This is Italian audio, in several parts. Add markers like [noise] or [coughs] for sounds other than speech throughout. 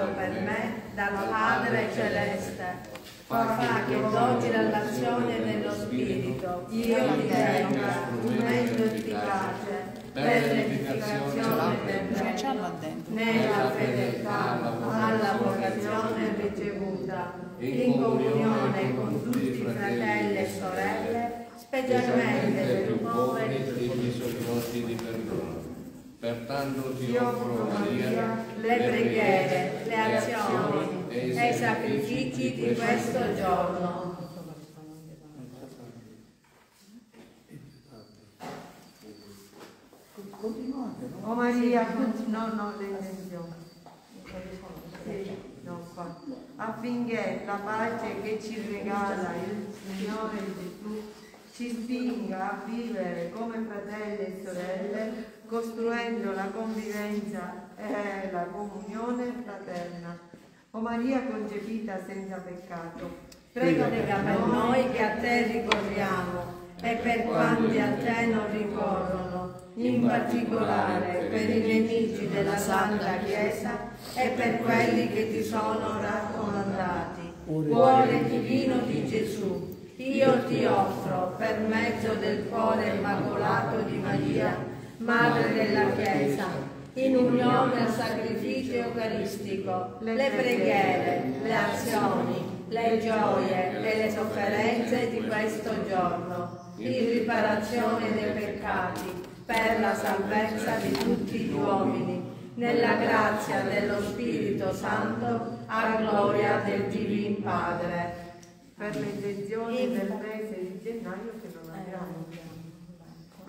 dato per me dal Padre Celeste. Fa che docile all'azione dello Spirito io diventa strumento efficace per l'edificazione del nella fedeltà alla vocazione ricevuta, in comunione con tutti i fratelli e sorelle, specialmente per i poveri e bisognosi di perdono. Pertanto ti offro, Maria, le preghiere, le azioni e i sacrifici di questo giorno. Oh Maria, no, no, le intenzioni. Sì, no. Affinché la pace che ci regala il Signore Gesù ci spinga a vivere come fratelli e sorelle, costruendo la convivenza e la comunione fraterna. O Maria concepita senza peccato, Prega per noi che a te ricorriamo e per quanti a te non ricorrono, in particolare per i nemici della Santa Chiesa e per quelli che ti sono raccomandati. Cuore divino di Gesù, io ti offro per mezzo del cuore immacolato di Maria, Madre della Chiesa, in unione al sacrificio eucaristico, le preghiere, le azioni, le gioie e le sofferenze di questo giorno, in riparazione dei peccati, per la salvezza di tutti gli uomini, nella grazia dello Spirito Santo, a gloria del Divin Padre. per le intenzioni del mese di gennaio che non abbiamo.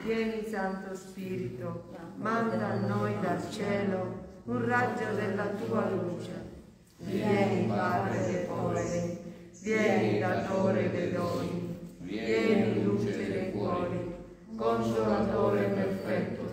Vieni Santo Spirito, manda a noi dal cielo un raggio della tua luce. Vieni Padre dei poveri, vieni datore dei doni, vieni luce dei cuori, consolatore perfetto,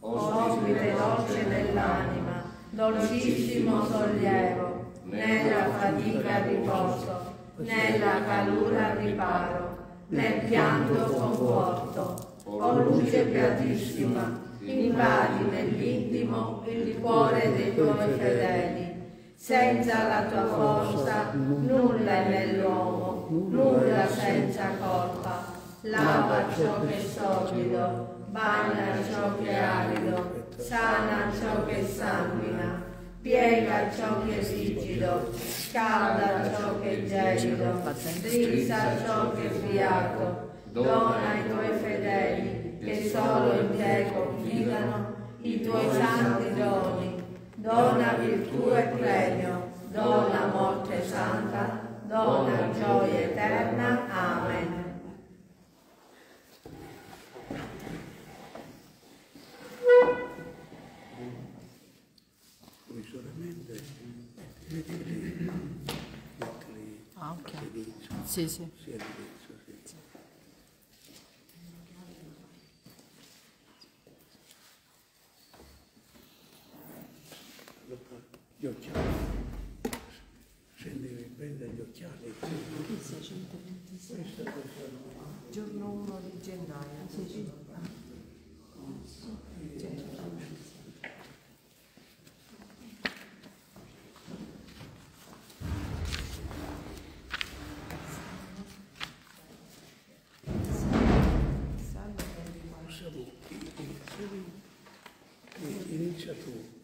ospite dolce dell'anima, dolcissimo sollievo, nella fatica riposo, nella calura riparo, nel pianto conforto. O luce beatissima, invadi nell'intimo il cuore dei tuoi fedeli. Senza la tua forza nulla è nell'uomo, nulla senza colpa. Lava ciò che è solido, bagna ciò che è arido, sana ciò che sanguina, piega ciò che è rigido, scalda ciò che è gelido, strizza ciò che è fiato, dona ai tuoi fedeli che solo in te confidano i tuoi santi doni, dona virtù e premio, dona morte santa, dona gioia eterna. Amen. Ah, ok. Sì, sì. Allora, Gli occhiali, scendi, prende gli occhiali. Questa, questa no. Giorno 1 di gennaio. Possiamo iniziare. Inizia tu.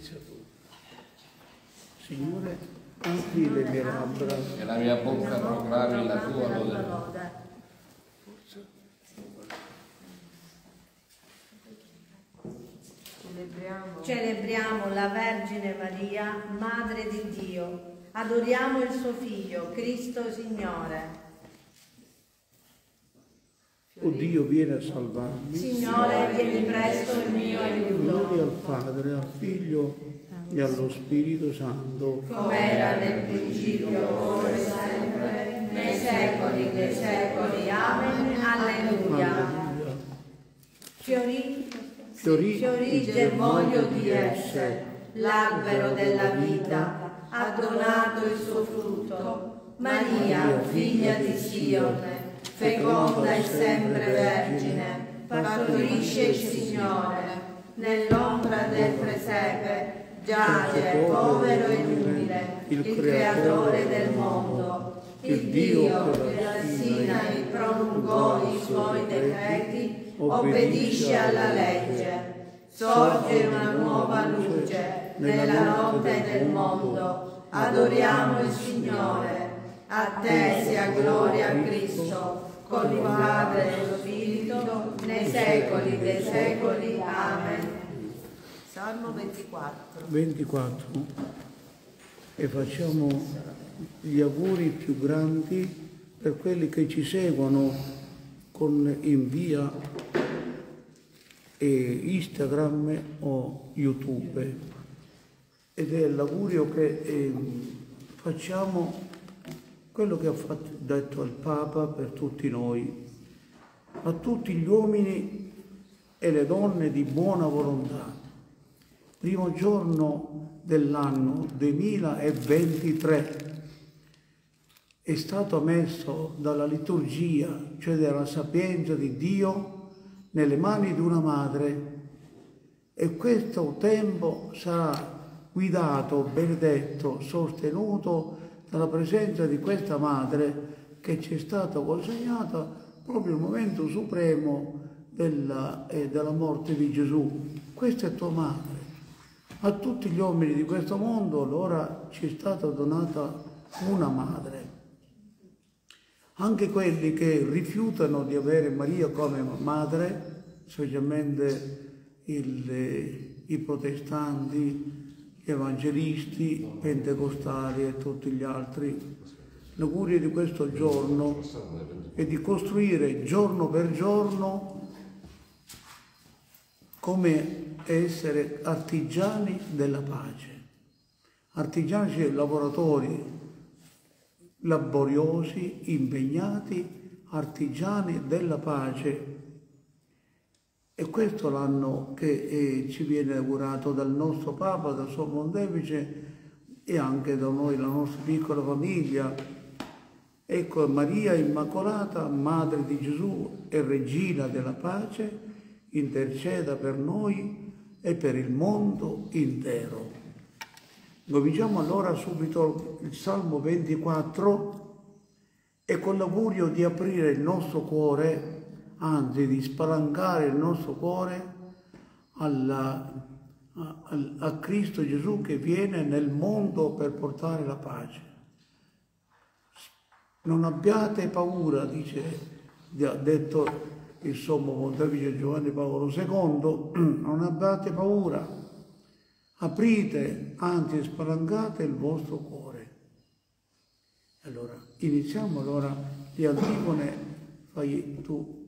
Inizia tu. Signore, apri le mie labbra. e la mia bocca proclami la tua lode. lode. Celebriamo Celebriamo la Vergine Maria, Madre di Dio. Adoriamo il suo Figlio, Cristo Signore. O Dio, vieni a salvarmi. Signore, vieni presto il mio Gloria aiuto. al Padre, al Figlio e allo Spirito Santo. Come era nel principio, ora e sempre, nei secoli dei secoli. Amen. Alleluia. Alleluia. Fiorì, Fiorì fiorì il germoglio di esse, l'albero della vita, ha donato il suo frutto. Maria, figlia di Sione, feconda e sempre vergine, partorisce il Signore, nell'ombra del presepe, giace povero e inutile, il creatore del mondo, il Dio che dal Sinai promulgò i suoi decreti, obbedisce alla legge. Sorge una nuova luce nella notte del mondo. Adoriamo il Signore. A te sia gloria a Cristo, con il Padre e lo Spirito, nei secoli dei secoli. Amen. Salmo 24. 24 e facciamo gli auguri più grandi per quelli che ci seguono con in via e Instagram o YouTube ed è l'augurio che eh, facciamo quello che ha fatto, detto il Papa per tutti noi, a tutti gli uomini e le donne di buona volontà. Primo giorno dell'anno 2023 è stato messo dalla liturgia, cioè dalla sapienza di Dio, nelle mani di una madre e questo tempo sarà guidato, benedetto, sostenuto dalla presenza di questa madre che ci è stata consegnata proprio il momento supremo della, eh, della morte di Gesù. Questa è tua madre. A tutti gli uomini di questo mondo allora ci è stata donata una madre. Anche quelli che rifiutano di avere Maria come madre, specialmente il, i protestanti, evangelisti, pentecostali e tutti gli altri. L'augurio di questo giorno è di costruire giorno per giorno come essere artigiani della pace. Artigiani cioè lavoratori laboriosi, impegnati, artigiani della pace. E questo l'anno che eh, ci viene augurato dal nostro Papa, dal suo Pontefice e anche da noi, la nostra piccola famiglia. Ecco Maria Immacolata, Madre di Gesù e Regina della pace, interceda per noi e per il mondo intero. Cominciamo allora subito il Salmo 24 e con l'augurio di aprire il nostro cuore, anzi di spalancare il nostro cuore alla, a, a Cristo Gesù che viene nel mondo per portare la pace. Non abbiate paura, dice, ha detto il sommo pontefice Giovanni Paolo II, [clears throat] non abbiate paura aprite, anzi spalancate il vostro cuore. Allora, iniziamo allora di Antigone, fai tu.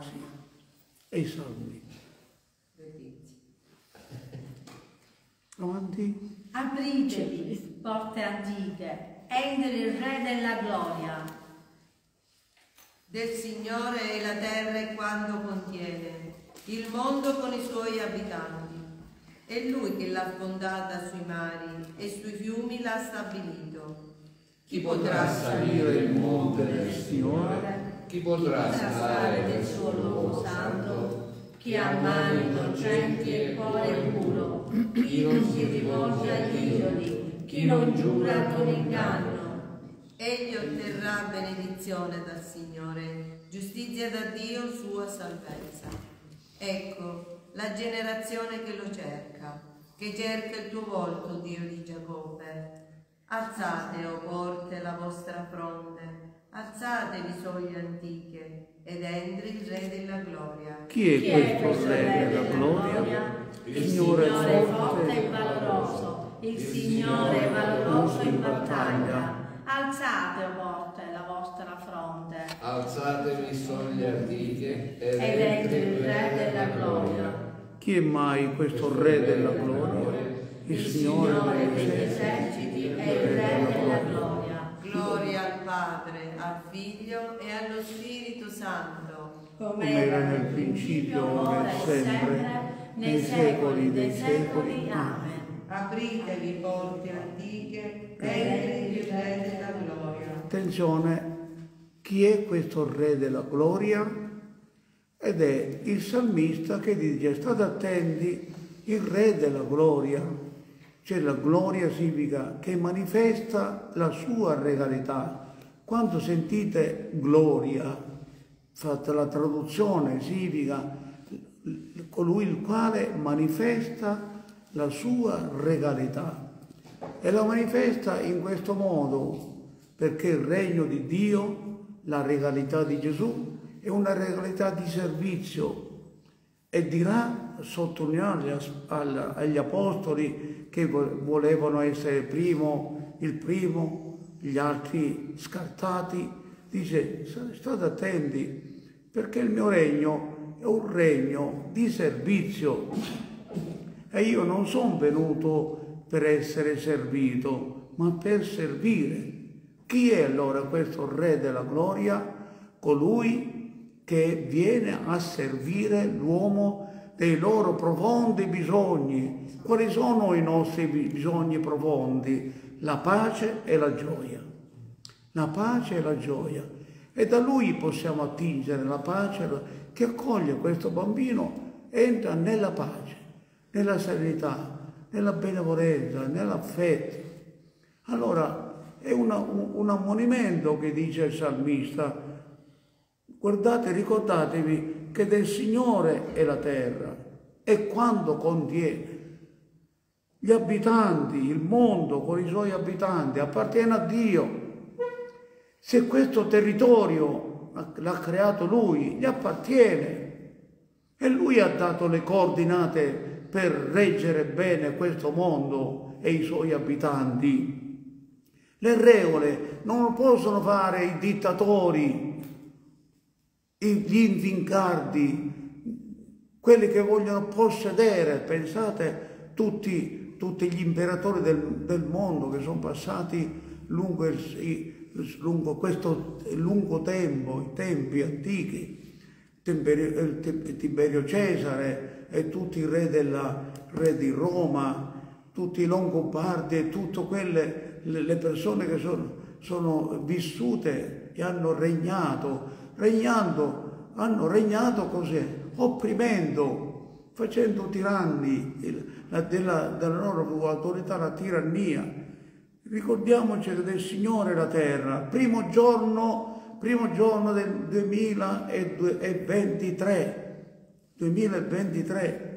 Sì. E i salmi. Avanti. Apritevi, porte antiche, entri il Re della gloria. Del Signore è la terra e quanto contiene, il mondo con i suoi abitanti. È Lui che l'ha fondata sui mari e sui fiumi l'ha stabilito. Chi potrà salire il monte del Signore? Chi potrà stare nel suo luogo santo? Chi ha mani innocenti e cuore puro, chi non si rivolge agli idoli, chi non giura con inganno. Egli otterrà benedizione dal Signore, giustizia da Dio, sua salvezza. Ecco, la generazione che lo cerca, che cerca il tuo volto, Dio di Giacobbe. Alzate, o porte, la vostra fronte, alzatevi soglie antiche, ed entri il Re della gloria. Chi è, Chi è questo Re della gloria? Il Signore è forte e valoroso, il Signore è valoroso in battaglia. Alzate, o porte, la vostra fronte. Alzatevi soglie antiche, ed, ed entri il Re della gloria. Chi è mai questo Re della gloria? Il Signore degli eserciti è il Re della gloria. Padre, al Figlio e allo Spirito Santo. Come era nel principio, ora e sempre, nei secoli dei secoli. Amen. Apritevi porte antiche, entri il Re della gloria. Attenzione, chi è questo Re della gloria? ed è il salmista che dice state attenti, il Re della gloria. Cioè la gloria significa che manifesta la sua regalità. Quando sentite gloria, fatta la traduzione, significa colui il quale manifesta la sua regalità. E la manifesta in questo modo perché il regno di Dio, la regalità di Gesù, è una regalità di servizio e dirà, sottolineare agli apostoli che volevano essere primo, il primo, gli altri scartati, dice state attenti perché il mio regno è un regno di servizio e io non sono venuto per essere servito, ma per servire. Chi è allora questo Re della Gloria? Colui che viene a servire l'uomo dei loro profondi bisogni. Quali sono i nostri bisogni profondi? La pace e la gioia. La pace e la gioia. E da lui possiamo attingere la pace che accoglie questo bambino, entra nella pace nella serenità, nella benevolenza, nell'affetto. Allora è una, un, un ammonimento che dice il salmista, guardate, ricordatevi che del Signore è la terra e quando contiene. Gli abitanti, il mondo con i suoi abitanti appartiene a Dio. Se questo territorio l'ha creato Lui, gli appartiene. E Lui ha dato le coordinate per reggere bene questo mondo e i suoi abitanti. Le regole non lo possono fare i dittatori, gli invincardi, quelli che vogliono possedere. Pensate tutti, tutti gli imperatori del, del, mondo che sono passati lungo, il, lungo questo lungo tempo, i tempi antichi, Tiberio Cesare, e tutti i re, della, re di Roma, tutti i Longobardi e tutte quelle le persone che sono, sono vissute e hanno regnato, regnando, hanno regnato così, opprimendo, facendo tiranni della, della loro autorità la tirannia. Ricordiamoci che del Signore la terra, primo giorno, primo giorno del 2023, 2023.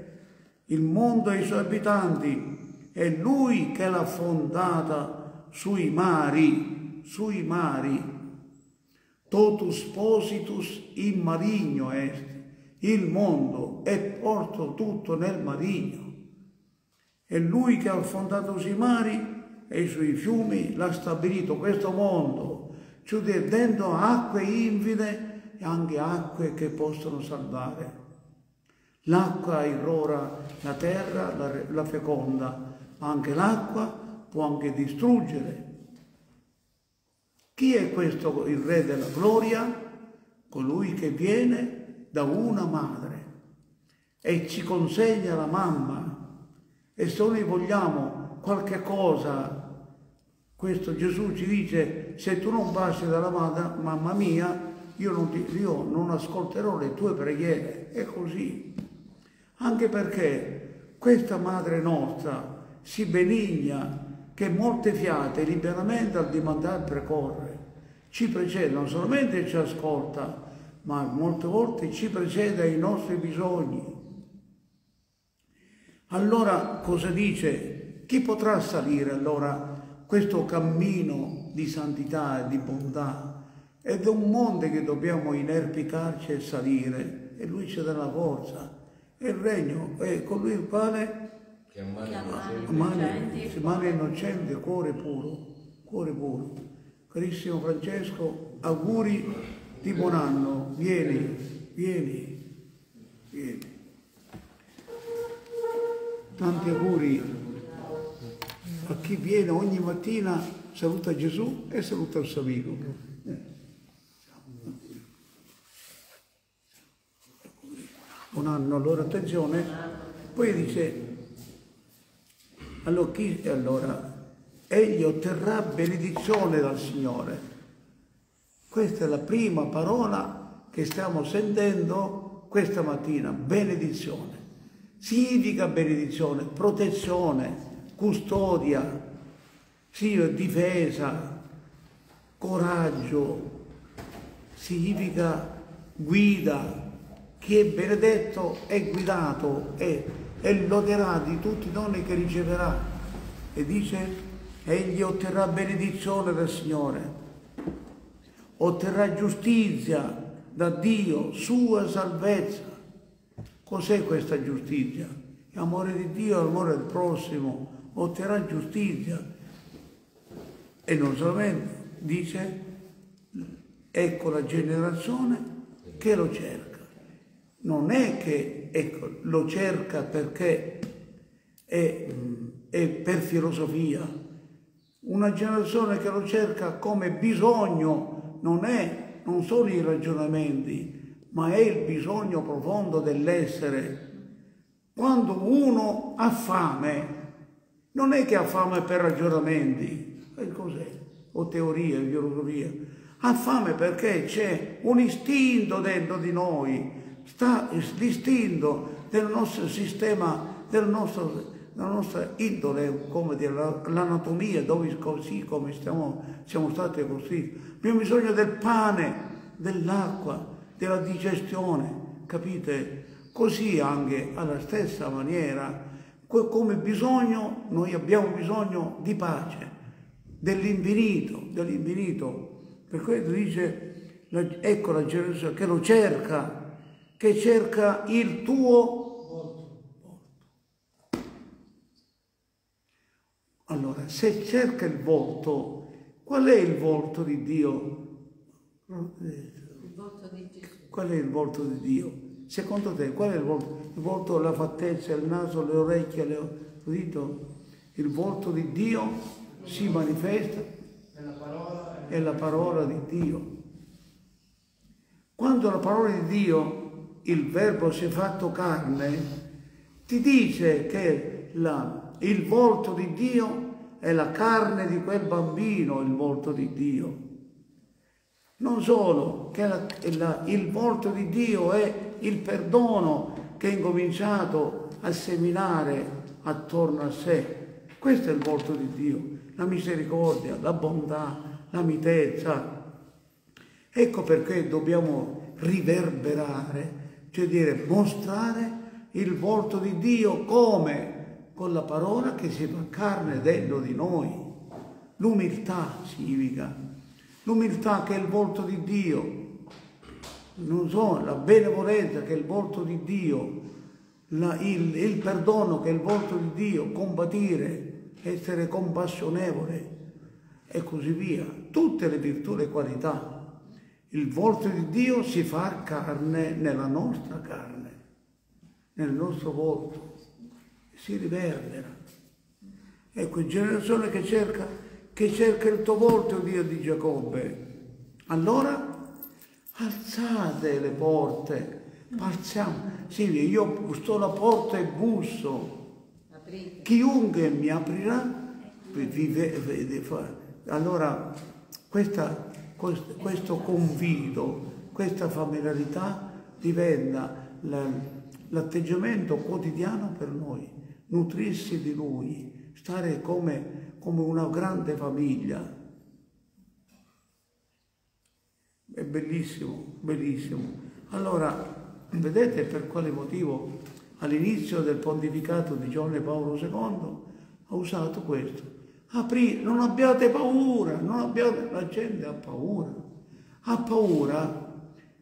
Il mondo e i suoi abitanti è lui che l'ha fondata sui mari, sui mari. Totus positus in marigno est, il mondo è porto tutto nel marigno. È lui che ha fondato sui mari e i suoi fiumi, l'ha stabilito questo mondo, chiudendo acque infide e anche acque che possono salvare. L'acqua irrora la terra, la, la feconda, ma anche l'acqua può anche distruggere. Chi è questo il Re della Gloria? Colui che viene da una madre e ci consegna la mamma. E se noi vogliamo qualche cosa, questo Gesù ci dice, se tu non passi dalla madre, mamma mia, io non, ti, io non ascolterò le tue preghiere. È così anche perché questa Madre nostra si benigna che molte fiate liberamente al dimandare precorre, ci precede, non solamente ci ascolta, ma molte volte ci precede ai nostri bisogni. Allora cosa dice? Chi potrà salire allora questo cammino di santità e di bontà? Ed è un monte che dobbiamo inerpicarci e salire e lui ci dà la forza il regno è colui il quale che a mani, mani, mani innocenti, cuore puro, cuore puro. Carissimo Francesco, auguri di buon anno, vieni, vieni, vieni. Tanti auguri a chi viene ogni mattina, saluta Gesù e saluta il suo amico. un anno, allora attenzione, poi dice, allora chi allora? Egli otterrà benedizione dal Signore. Questa è la prima parola che stiamo sentendo questa mattina, benedizione. significa benedizione, protezione, custodia, sì, difesa, coraggio, significa guida. Chi è benedetto è guidato e, e loderà di tutti i doni che riceverà. E dice, egli otterrà benedizione del Signore, otterrà giustizia da Dio, sua salvezza. Cos'è questa giustizia? L'amore di Dio, l'amore del prossimo, otterrà giustizia. E non solamente, dice, ecco la generazione che lo cerca. Non è che ecco, lo cerca perché è, è per filosofia. Una generazione che lo cerca come bisogno non, è, non sono i ragionamenti, ma è il bisogno profondo dell'essere. Quando uno ha fame, non è che ha fame per ragionamenti, e cos'è? O teoria, filosofia. Ha fame perché c'è un istinto dentro di noi, sta l'istinto del nostro sistema, del nostro, della nostra indole, come dire, l'anatomia, dove così come stiamo, siamo stati costruiti. Abbiamo bisogno del pane, dell'acqua, della digestione, capite? Così anche alla stessa maniera, come bisogno, noi abbiamo bisogno di pace, dell'infinito, dell'infinito. Per questo dice, ecco la Gerusalemme che lo cerca, che cerca il tuo volto. Allora, se cerca il volto, qual è il volto di Dio? Il volto di Gesù. Qual è il volto di Dio? Secondo te, qual è il volto? Il volto, la fattezza, il naso, le orecchie, le udito? Il volto di Dio si manifesta è la parola di Dio. Quando la parola di Dio, il verbo si è fatto carne, ti dice che la, il volto di Dio è la carne di quel bambino, il volto di Dio. Non solo, che la, la, il volto di Dio è il perdono che è incominciato a seminare attorno a sé. Questo è il volto di Dio, la misericordia, la bontà, la mitezza. Ecco perché dobbiamo riverberare, cioè dire mostrare il volto di Dio come con la parola che si fa carne dentro di noi. L'umiltà significa, l'umiltà che è il volto di Dio, non so, la benevolenza che è il volto di Dio, la, il, il perdono che è il volto di Dio, combattere, essere compassionevole e così via. Tutte le virtù e qualità. Il volto di Dio si fa carne nella nostra carne, nel nostro volto, si riverbera. Ecco, generazione che cerca, che cerca il tuo volto, Dio di Giacobbe. Allora alzate le porte, alziamo. Sì, io sto alla porta e busso. Chiunque mi aprirà, vive, allora questa, questo convido, questa familiarità diventa l'atteggiamento quotidiano per noi, nutrirsi di Lui, stare come, come una grande famiglia. È bellissimo, bellissimo. Allora, vedete per quale motivo all'inizio del pontificato di Giovanni Paolo II ha usato questo. Aprì, non abbiate paura, non abbiate, la gente ha paura, ha paura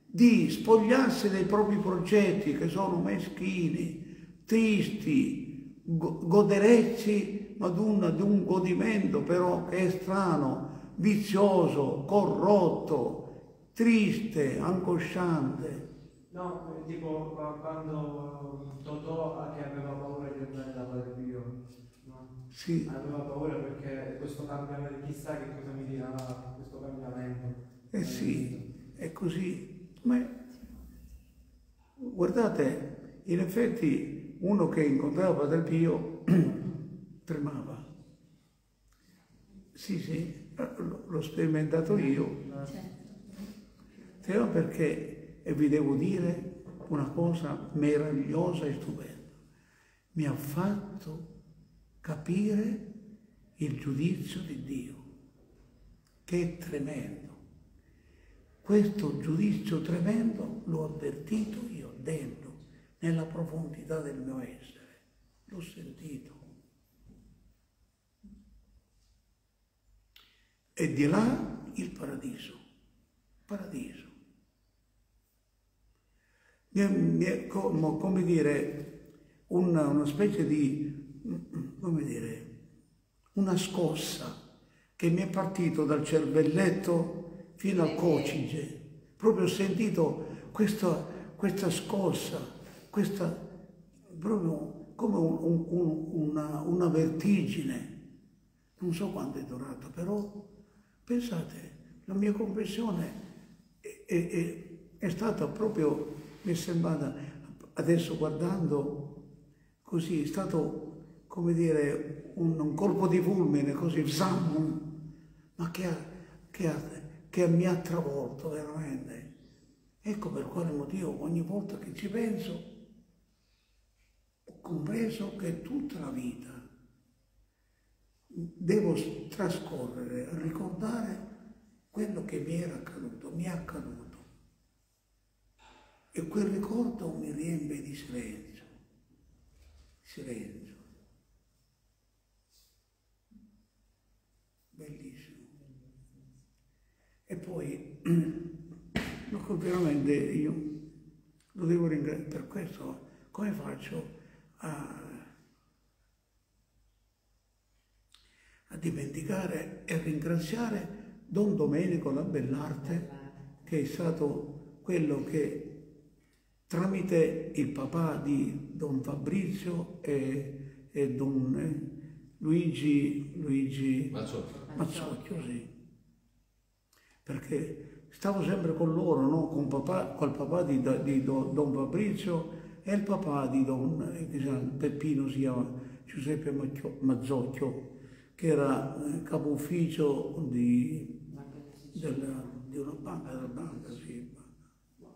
di spogliarsi dei propri progetti che sono meschini, tristi, goderecci, ma di un, di un godimento però che è strano, vizioso, corrotto, triste, angosciante. No, tipo quando Totò che aveva paura di andare da Padre Pio, no? Sì. Aveva paura perché questo cambiamento, chissà che cosa mi dirà questo cambiamento. Eh sì, è così. Ma guardate, in effetti uno che incontrava Padre Pio [clears throat] tremava. Sì, sì, l'ho sperimentato io. Trema perché, e vi devo dire una cosa meravigliosa e stupenda. mi ha fatto capire il giudizio di Dio, che è tremendo. Questo giudizio tremendo l'ho avvertito io dentro, nella profondità del mio essere, l'ho sentito. E di là il paradiso, paradiso. Mi è- come, come dire, una, una specie di, come dire, una scossa che mi è partito dal cervelletto fino al cocige. Proprio ho sentito questa, questa scossa, questa proprio come un- un- un- una, una vertigine. Non so quanto è durato, però pensate, la mia confessione è, è- è- stata proprio, mi è sembrata, adesso guardando così, è stato come dire un, un colpo di fulmine, così, zam, ma che, ha- che ha- che mi ha travolto veramente. Ecco per quale motivo ogni volta che ci penso compreso che tutta la vita devo trascorrere ricordare quello che mi era accaduto, mi è accaduto. E quel ricordo mi riempie di silenzio, silenzio. Bellissimo. E poi, [clears throat] no, veramente io lo devo ringraziare per questo, come faccio a a dimenticare e ringraziare Don Domenico la Bellarte, che è stato quello che tramite il papà di Don Fabrizio e, e Don eh, Luigi, Luigi Mazzocchi. Mazzocchio, sì. Perché stavo sempre con loro, no? con papà, col papà di, di Don Fabrizio e il papà di Don eh, Peppino, si chiama Giuseppe Mazzocchio, che era eh, capo ufficio di, della- di una banca, della banca, sì.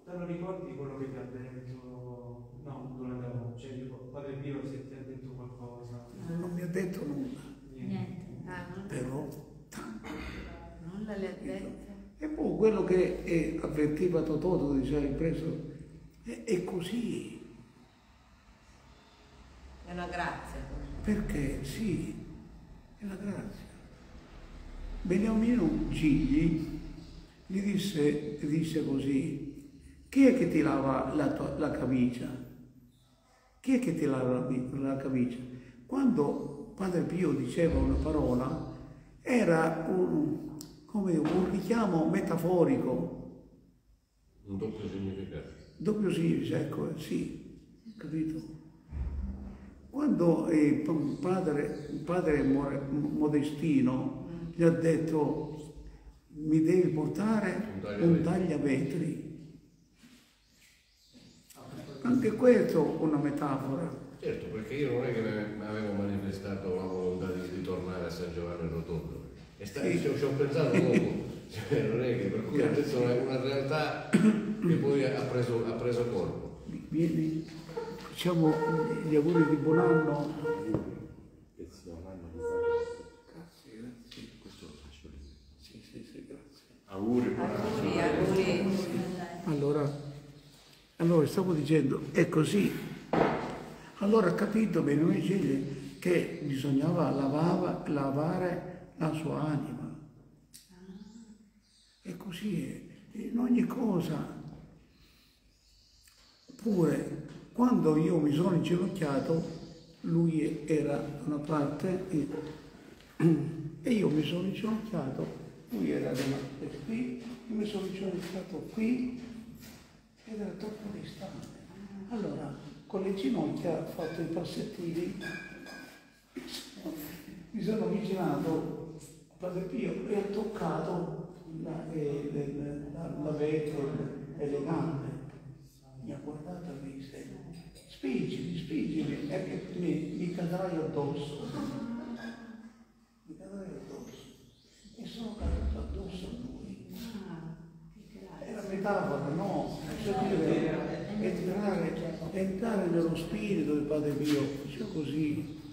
Te lo ricordi quello che ti ha detto? No, durante la voce, cioè, Padre Pio se ti ha detto qualcosa. Non mi ha detto nulla, Niente. Ah, non, però tanto. nulla le ha detto. E poi quello che è, avvertiva Totò, tu dicevi, hai preso, è, è così, È una grazia. perché sì, è la grazia. Beniamino Gigli gli disse, gli disse così, chi è che ti lava la, tua- la camicia? Chi è che ti lava la, la camicia? Quando Padre Pio diceva una parola, era un, come un richiamo metaforico, Un doppio significato. Doppio sì, ecco, sì, capito? Quando eh, p- padre, padre More- Modestino gli ha detto mi devi portare Un tagliavetri." anche questo una metafora. Certo, perché io non è che mi avevo manifestato la volontà di, tornare a San Giovanni Rotondo. E sta, Sì. ci, ho, ci ho pensato [laughs] dopo. Cioè, non è che per cui adesso è una realtà che poi ha preso, ha preso corpo. Vieni, facciamo gli auguri di buon anno. che sia un anno di. Grazie, grazie. Questo lo faccio io. Sì, sì, sì, grazie. Auguri, buon Auguri, anno. auguri. Allora, allora stavo dicendo, è così. Allora ha capito bene Michele che bisognava lavava- lavare la sua anima. E così è, in ogni cosa. Pure quando io mi sono inginocchiato, lui era da una parte e, io mi sono inginocchiato, lui era da una parte qui, io mi sono inginocchiato qui ed era troppo distante. Allora, con le ginocchia ho fatto i passettini, mi sono avvicinato a Padre Pio e ho toccato la, eh, le- la, la vecchia e le gambe. Mi ha guardato e mi disse, spingimi, spingimi, e che mi, mi cadrai addosso. Mi cadrai addosso. E sono caduto addosso a lui. È la metafora, no? Cioè dire, entrare, entrare nello spirito del Padre Pio, sia così.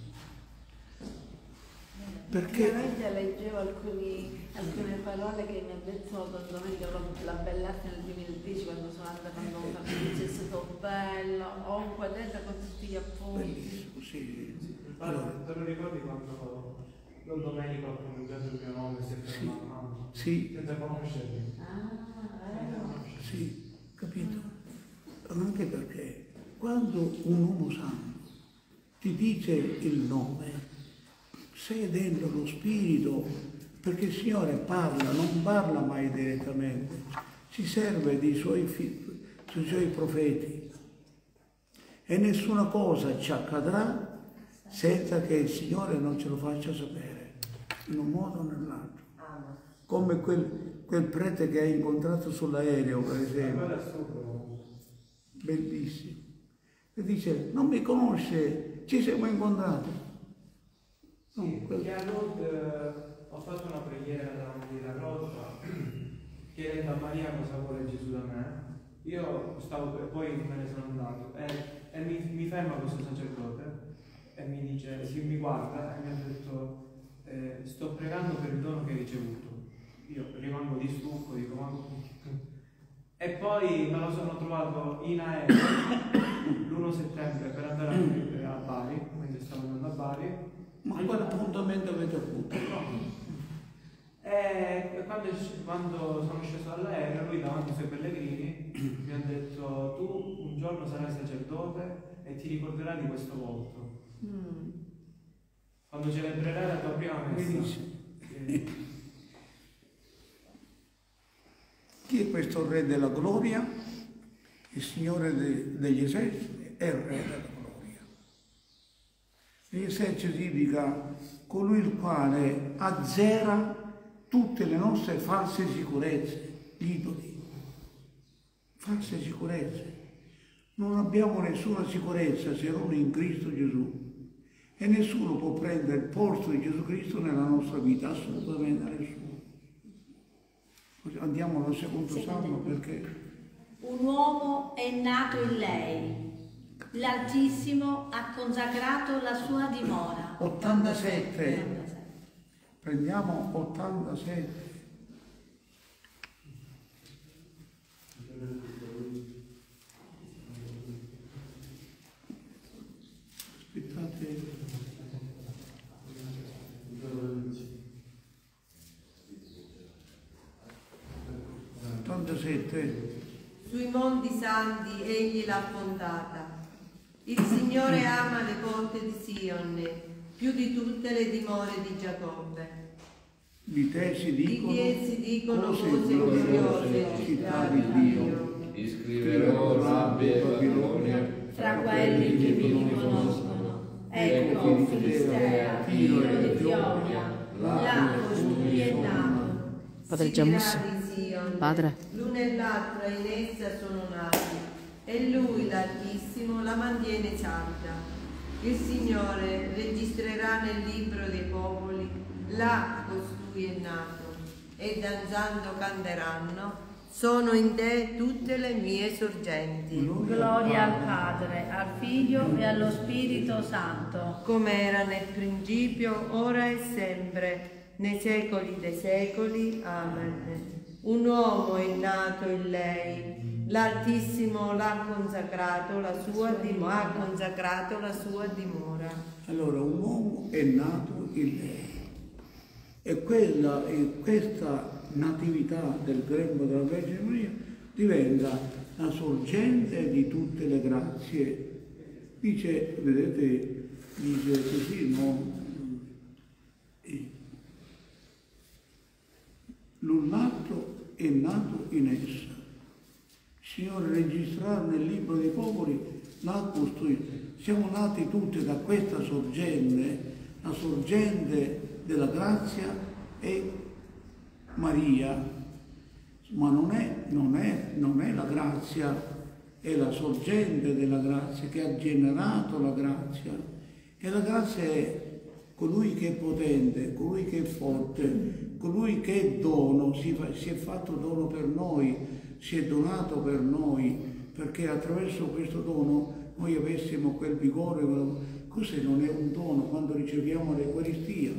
Perché Ultimamente leggevo alcuni- alcune parole che mi ha detto Don Domenico la bellezza nel 2010 quando sono andata con Don Fabrizio, è stato bello, ho un quaderno con tutti gli appunti. bellissimo, sì. Ma Allora, te lo ricordi quando Don Domenico ha pronunciato il mio nome si è fermato? sì, Senza conoscermi. Ah, eh. sì, capito? Anche perché quando un uomo santo ti dice il nome, sei dentro lo spirito, perché il Signore parla, non parla mai direttamente, si serve dei suoi, dei suoi profeti e nessuna cosa ci accadrà senza che il Signore non ce lo faccia sapere, in un modo o nell'altro. Come quel, quel prete che hai incontrato sull'aereo, per esempio, bellissimo, e dice, non mi conosce, ci siamo incontrati. No, Sì, quel- che a Lod ho fatto una preghiera davanti alla grotta chiedendo a Maria cosa vuole Gesù da me. Io stavo e poi me ne sono andato e, e mi, mi ferma questo sacerdote e mi dice, si mi guarda e mi ha detto eh, sto pregando per il dono che hai ricevuto. Io rimango di stucco, dico ma e poi me lo sono trovato in aereo [coughs] l'1 settembre per andare a, a Bari, mentre stavo andando a Bari Ma quale appuntamento avete avuto? E quando, es- quando sono sceso dall'aereo, lui davanti ai suoi pellegrini mi ha detto: Tu un giorno sarai sacerdote e ti ricorderai di questo volto. Mm. Quando celebrerai la tua prima messa. Eh, Chi è questo Re della Gloria? Il Signore de- degli eserciti è il Re della Gloria. Gli eserciti significa colui il quale azzera tutte le nostre false sicurezze, gli idoli. False sicurezze. Non abbiamo nessuna sicurezza se non in Cristo Gesù. E nessuno può prendere il posto di Gesù Cristo nella nostra vita, assolutamente nessuno. Andiamo al secondo salmo perché Un uomo è nato in lei. L'Altissimo ha consacrato la sua dimora. 87, prendiamo 87. Aspettate. 87. Sui monti santi egli l'ha fondata. Il Signore ama le porte di Sion più di tutte le dimore di Giacobbe. Di te si Di dicono chi si dicono cose cose gloriose, città di Dio. Iscriverò rabbia e Babilonia Fra quelli che mi conoscono, ecco Filistea, figlio di Etiopia, là costui è nato. Padre di Sion, Padre. L'uno e l'altro in essa sono nati, e lui, l'Altissimo, la mantiene salda. Il Signore registrerà nel libro dei popoli, là costui è nato, e danzando canteranno, sono in te tutte le mie sorgenti. Gloria al Padre, al Figlio e allo Spirito Santo. come era nel principio, ora e sempre, nei secoli dei secoli. Amen. Un uomo è nato in lei, l'Altissimo l'ha consacrato, la sua dimora, ha consacrato la sua dimora. Allora, un uomo è nato in lei. E, quella, questa natività del grembo della Vergine Maria diventa la sorgente di tutte le grazie. Dice, vedete, dice così, no? Eh, L'ullato è nato in essa. Signore registrerà nel libro dei popoli l'ha costruito. Siamo nati tutti da questa sorgente, la sorgente della grazia è Maria, ma non è, non è- non è la grazia, è la sorgente della grazia che ha generato la grazia. E la grazia è colui che è potente, colui che è forte, colui che è dono, si, fa- si è fatto dono per noi, si è donato per noi, perché attraverso questo dono noi avessimo quel vigore, cos'è? Non è un dono quando riceviamo l'Eucaristia,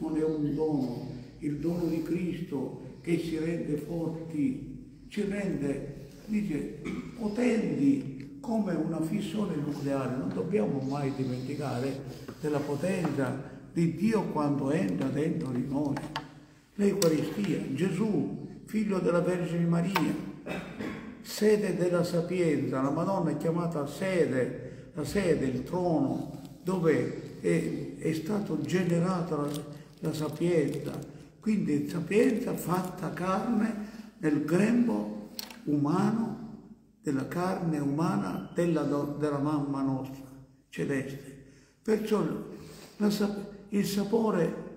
non è un dono, il dono di Cristo che ci rende forti, ci rende, dice, potenti come una fissione nucleare. Non dobbiamo mai dimenticare della potenza di Dio quando entra dentro di noi. L'Eucaristia, Gesù, figlio della Vergine Maria, sede della sapienza, la Madonna è chiamata sede, la sede, il trono, dove è, è stato generata la, la sapienza, quindi sapienza fatta carne nel grembo umano, della carne umana della, della mamma nostra celeste. Perciò la il sapore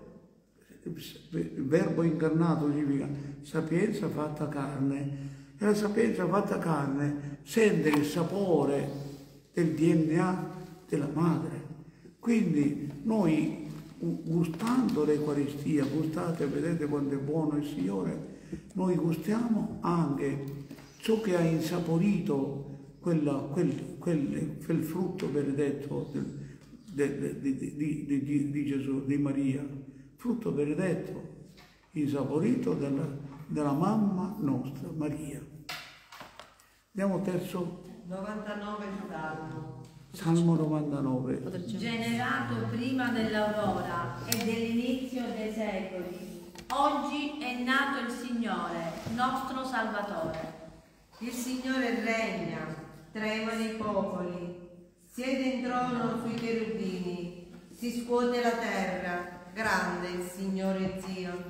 il verbo incarnato significa sapienza fatta carne e la sapienza fatta carne sente il sapore del DNA della madre. Quindi noi gustando l'Eucaristia, gustate, vedete quanto è buono il Signore, noi gustiamo anche ciò che ha insaporito quella, quel, quel, quel frutto benedetto di- di- di- di Gesù, di Maria, frutto benedetto, insaporito della, della mamma nostra, Maria. Andiamo terzo 99 Salmo. Salmo 99. generato prima dell'aurora e dell'inizio dei secoli. Oggi è nato il Signore, nostro Salvatore. Il Signore regna, tremano i popoli, siede in trono sui cherubini, si scuote la terra, grande il Signore Zion,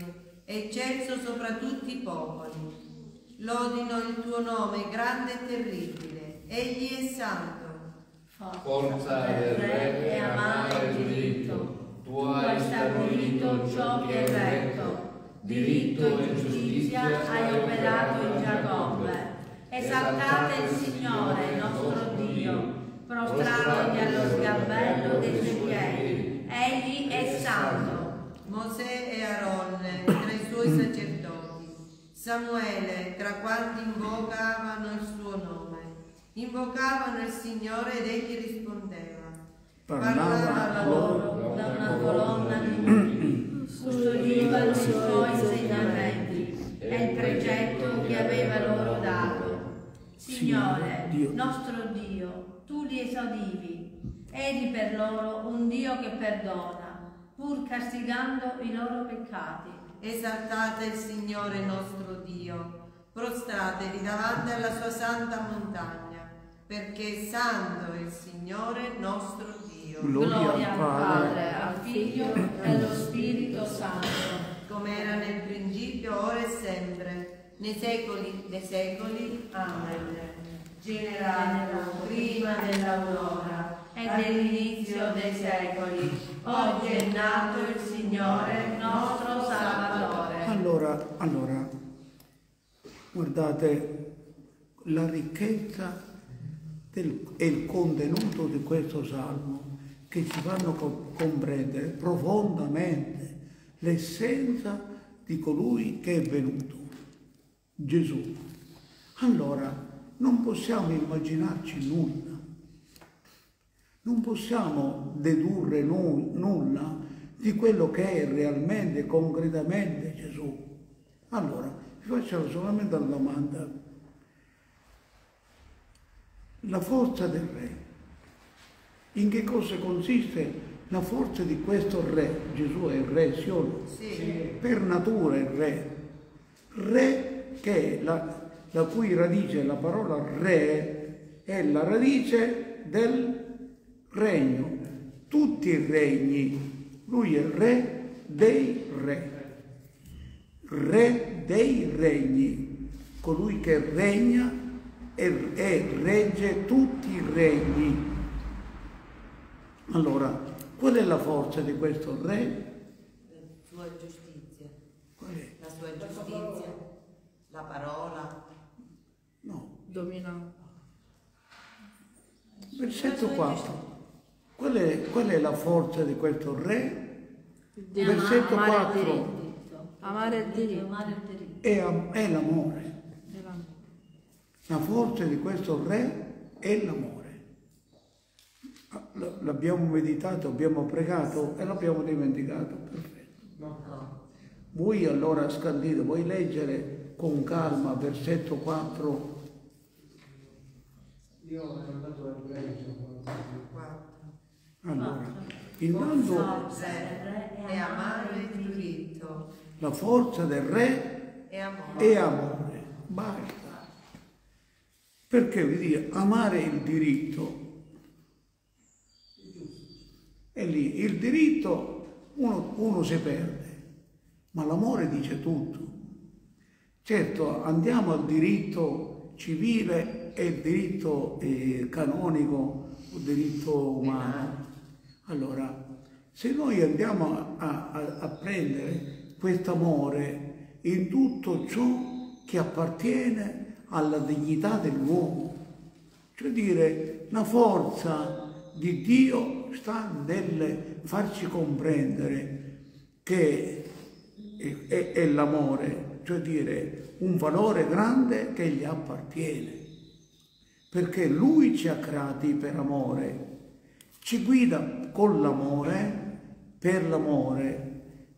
eccelso sopra tutti i popoli. Lodino il tuo nome grande e terribile, egli è santo. Forza del re e amare il diritto. Tu hai stabilito ciò che è retto. Diritto e giustizia hai operato in Giacobbe. Esaltate il Signore, nostro Dio, prostratevi allo sgabello dei suoi piedi. Egli è santo. Mosè e Aronne tra i suoi [clears throat] sacerdoti, Samuele tra quanti invocavano il suo nome. Invocavano il Signore ed egli rispondeva. Parlava loro da una colonna di nudi, custodiva i suoi insegnamenti e il precetto che aveva loro dato. Signore, nostro Dio, tu li esaudivi, eri per loro un Dio che perdona, pur castigando i loro peccati. Esaltate il Signore nostro Dio, prostratevi davanti alla sua santa montagna, perché santo è il Signore nostro Dio. Gloria al Padre, al Figlio e allo Spirito Santo. come era nel principio, ora e sempre, nei secoli dei secoli. Amen. Generato prima dell'aurora e dell'inizio dei secoli. Oggi è nato il Signore. Allora, guardate la ricchezza del- e il contenuto di questo salmo che ci fanno co- comprendere profondamente l'essenza di colui che è venuto, Gesù. Allora, non possiamo immaginarci nulla, non possiamo dedurre nu- nulla di quello che è realmente, concretamente Gesù. Allora, vi facciamo solamente la domanda. La forza del re. In che cosa consiste la forza di questo re? Gesù è il re, sì o no? Sì. Per natura è il re. Re che è la, la cui radice, la parola re, è la radice del regno. Tutti i regni. Lui è il re dei re. Re dei regni. Colui che regna e, e regge tutti i regni. Allora, qual è la forza di questo re? Sua giustizia, Qual è? la sua giustizia, la parola. No, Domina. versetto 4. Qual è, qual è la forza di questo re? Versetto Amare il 4 diritto. Amare il diritto. Amare il diritto. è, è l'amore. La- forza di questo re è l'amore. L- L'abbiamo meditato, abbiamo pregato e l'abbiamo dimenticato. Perfetto. Voi allora scandite, vuoi leggere con calma versetto 4? Io ho andato a leggere Guarda. Allora, intanto Forza e amare il diritto la forza del re e amore. è amore, basta. Perché vi dico, amare il diritto è lì, il diritto uno, uno si perde, ma l'amore dice tutto. Certo, andiamo al diritto civile e il diritto eh, canonico o diritto umano. Allora, se noi andiamo a, a- a prendere questo amore in tutto ciò che appartiene alla dignità dell'uomo, cioè dire la forza di Dio sta nel farci comprendere che è, è- è l'amore, cioè dire un valore grande che gli appartiene, perché Lui ci ha creati per amore, ci guida con l'amore, per l'amore,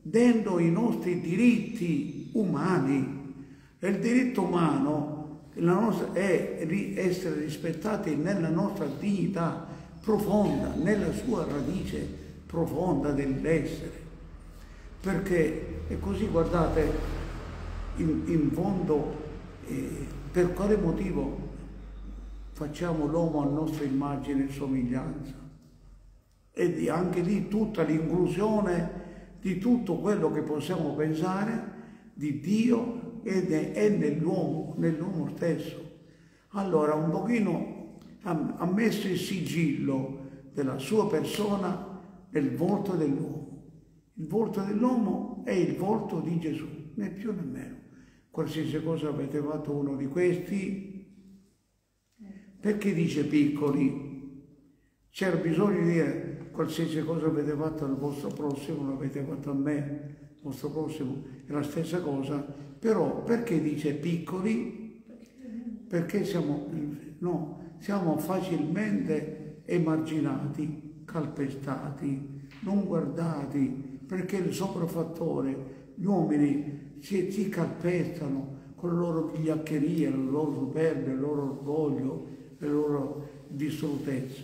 dentro i nostri diritti umani. E il diritto umano nostra- è essere rispettati nella nostra dignità profonda, nella sua radice profonda dell'essere. Perché è così, guardate, in, in fondo, eh, per quale motivo facciamo l'uomo a nostra immagine e somiglianza? E anche lì tutta l'inclusione di tutto quello che possiamo pensare di Dio è nell'uomo, nell'uomo stesso. Allora un pochino ha messo il sigillo della sua persona nel volto dell'uomo. Il volto dell'uomo è il volto di Gesù, né più né meno. Qualsiasi cosa avete fatto uno di questi, perché dice piccoli? C'era bisogno di dire qualsiasi cosa avete fatto al vostro prossimo, l'avete fatto a me, il vostro prossimo è la stessa cosa, però perché dice piccoli? Perché siamo, no, siamo facilmente emarginati, calpestati, non guardati, perché il sopraffattore, gli uomini si, si calpestano con le loro vigliaccherie, la loro superbia, il loro orgoglio, la loro dissolutezza.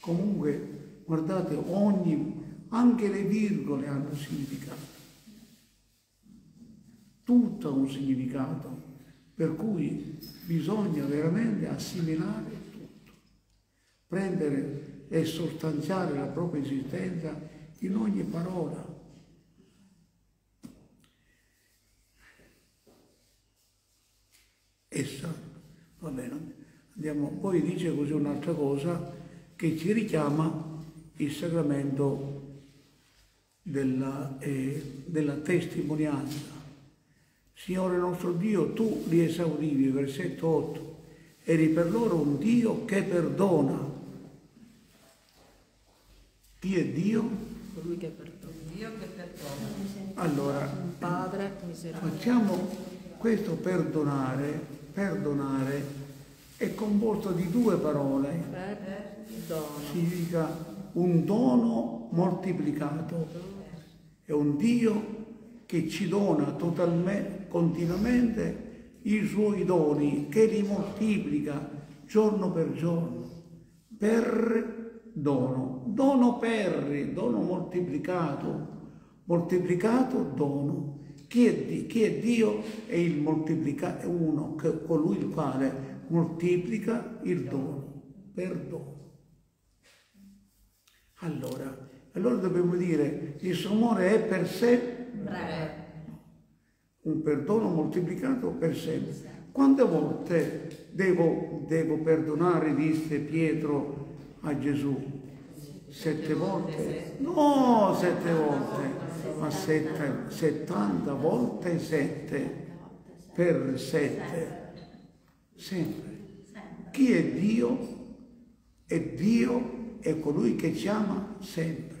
Comunque, guardate, ogni, anche le virgole hanno significato. Tutto ha un significato, per cui bisogna veramente assimilare tutto, prendere e sostanziare la propria esistenza in ogni parola. Essa, va bene, andiamo, poi dice così un'altra cosa che ci richiama il sacramento della, eh, della testimonianza. Signore nostro Dio, tu li esaudivi, versetto 8, eri per loro un Dio che perdona. Chi è Dio? Colui che perdona. Dio che perdona. Allora, Padre, facciamo questo perdonare, perdonare è composto di due parole, Perdono. significa un dono moltiplicato, è un Dio che ci dona totalmente, continuamente i suoi doni, che li moltiplica giorno per giorno, per dono, dono per, dono moltiplicato, moltiplicato dono. Chi è, Di- chi è Dio? È il moltiplicato, è uno, colui il quale moltiplica il dono, per dono. Allora, allora dobbiamo dire il suo amore è per sé un perdono moltiplicato per sempre. Quante volte devo, devo perdonare, disse Pietro a Gesù? Sette volte? No, sette volte, ma sette, settanta volte sette per sette. Sempre. Chi è Dio? È Dio è colui che ci ama sempre.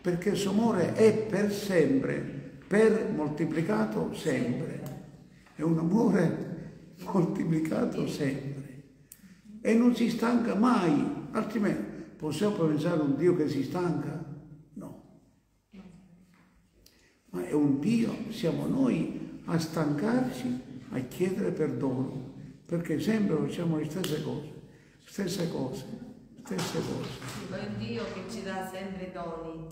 Perché il suo amore è per sempre, per moltiplicato sempre. È un amore [laughs] moltiplicato sempre. E non si stanca mai Altrimenti possiamo pensare a un Dio che si stanca? No. Ma è un Dio, siamo noi a stancarci, a chiedere perdono, perché sempre facciamo le stesse cose, stesse cose, stesse cose. È un Dio che ci dà sempre doni,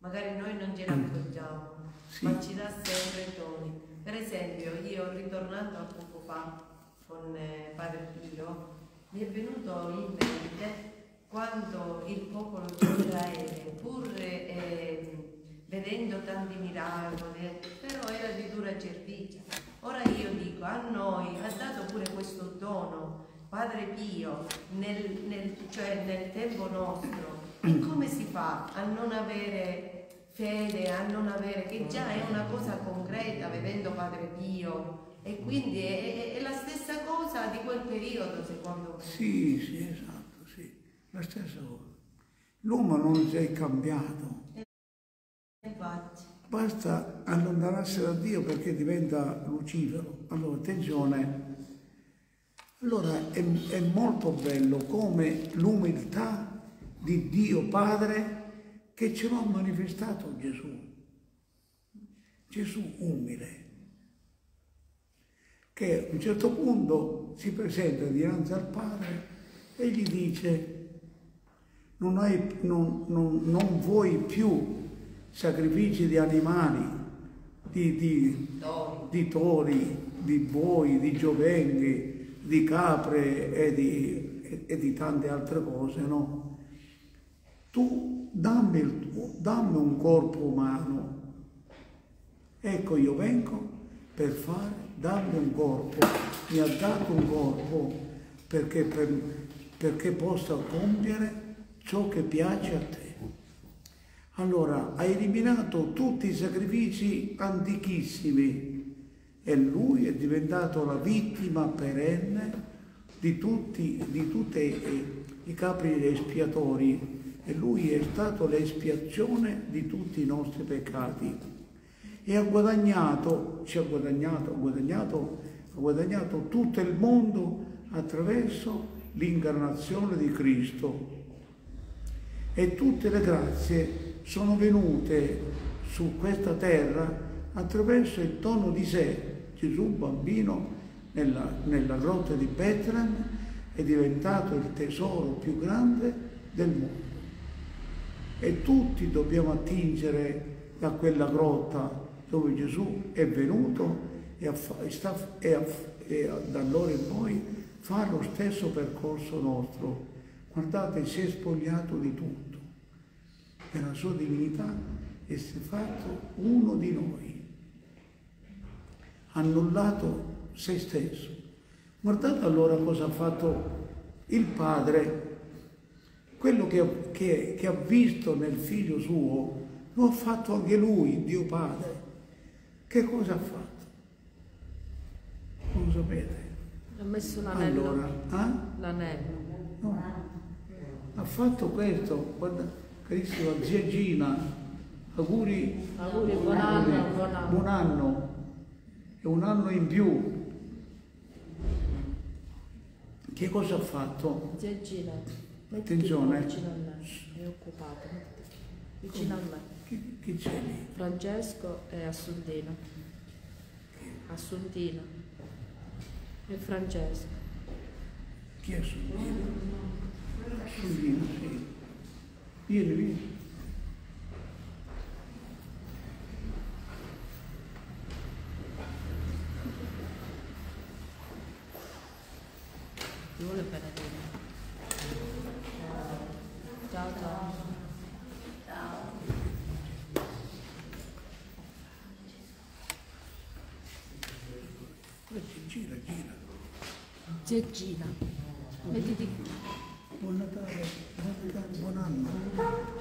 magari noi non ce ne accorgiamo, Sì. ma ci dà sempre doni. Per esempio, io ritornando poco fa con eh, Padre Pio, mi è venuto in mente quando il popolo di Israele, pur eh, vedendo tanti miracoli, però era di dura cervice. Ora io dico, a noi ha dato pure questo dono, Padre Pio, nel, nel- cioè nel tempo nostro. E [clears throat] come si fa a non avere fede, a non avere, che già è una cosa concreta vedendo Padre Pio. E quindi è, è- è la stessa cosa di quel periodo, secondo me. Sì, sì, esatto, sì, la stessa cosa. L'uomo non si è cambiato, Infatti. basta allontanarsi da Dio perché diventa lucifero. Allora, attenzione, allora è, è molto bello come l'umiltà di Dio Padre che ce l'ha manifestato Gesù. Gesù umile, che a un certo punto si presenta dinanzi al Padre e gli dice non, hai- non- non- non vuoi più sacrifici di animali, di, di- di tori, di buoi, di giovenghi, di capre e di, e- e di tante altre cose, no? Tu dammi, il tuo- dammi un corpo umano. Ecco, io vengo per fare, dammi un corpo, mi ha dato un corpo perché, per- perché possa compiere ciò che piace a te. Allora, ha eliminato tutti i sacrifici antichissimi e lui è diventato la vittima perenne di tutti di tutti i, i capri espiatori e lui è stato l'espiazione di tutti i nostri peccati e ha guadagnato, ci ha guadagnato, ha guadagnato, ha guadagnato tutto il mondo attraverso l'incarnazione di Cristo e tutte le grazie sono venute su questa terra attraverso il dono di sé. Gesù bambino nella, nella grotta di Bethlehem è diventato il tesoro più grande del mondo. E tutti dobbiamo attingere da quella grotta dove Gesù è venuto e, sta- e e da allora in poi fa lo stesso percorso nostro. Guardate, si è spogliato di tutto per la sua divinità e si è fatto uno di noi, annullato se stesso. Guardate allora cosa ha fatto il Padre, quello che, che- che ha visto nel figlio suo, lo ha fatto anche lui, Dio Padre. Che cosa ha fatto? Non lo sapete? Ha messo l'anello. Allora, ah? L'anello. No, ha fatto questo, guarda, carissima zia Gina, auguri, Auguri, buon anno, buon anno. buon anno, e un anno in più. Che cosa ha fatto? Zia Gina, Attenzione. vicino a me, è occupato. Vicino a me. Chi, chi c'è lì? Francesco e Assuntina. Assuntina. E Francesco. Chi è Sundino? Sundino, sì. Vieni, vieni. Ti vuole benedire. Ciao ciao. Adesso Gira, gira. Zia Gina. Mettiti Buon Natale, buon Natale, buon anno.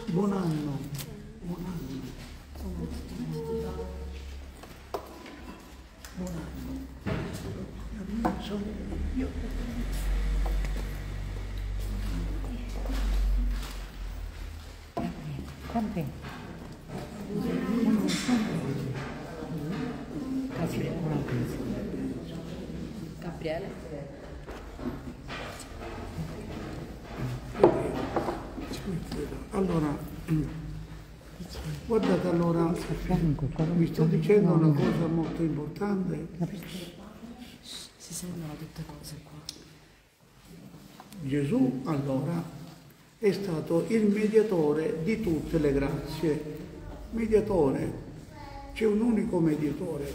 Buon anno, buon anno. Buon anno. Sono io. Una cosa. Gabriele. Io Guardate allora, vi sto dicendo una cosa molto importante. Si sentono tutte cose qua. Gesù allora è stato il mediatore di tutte le grazie. Mediatore, c'è un unico mediatore,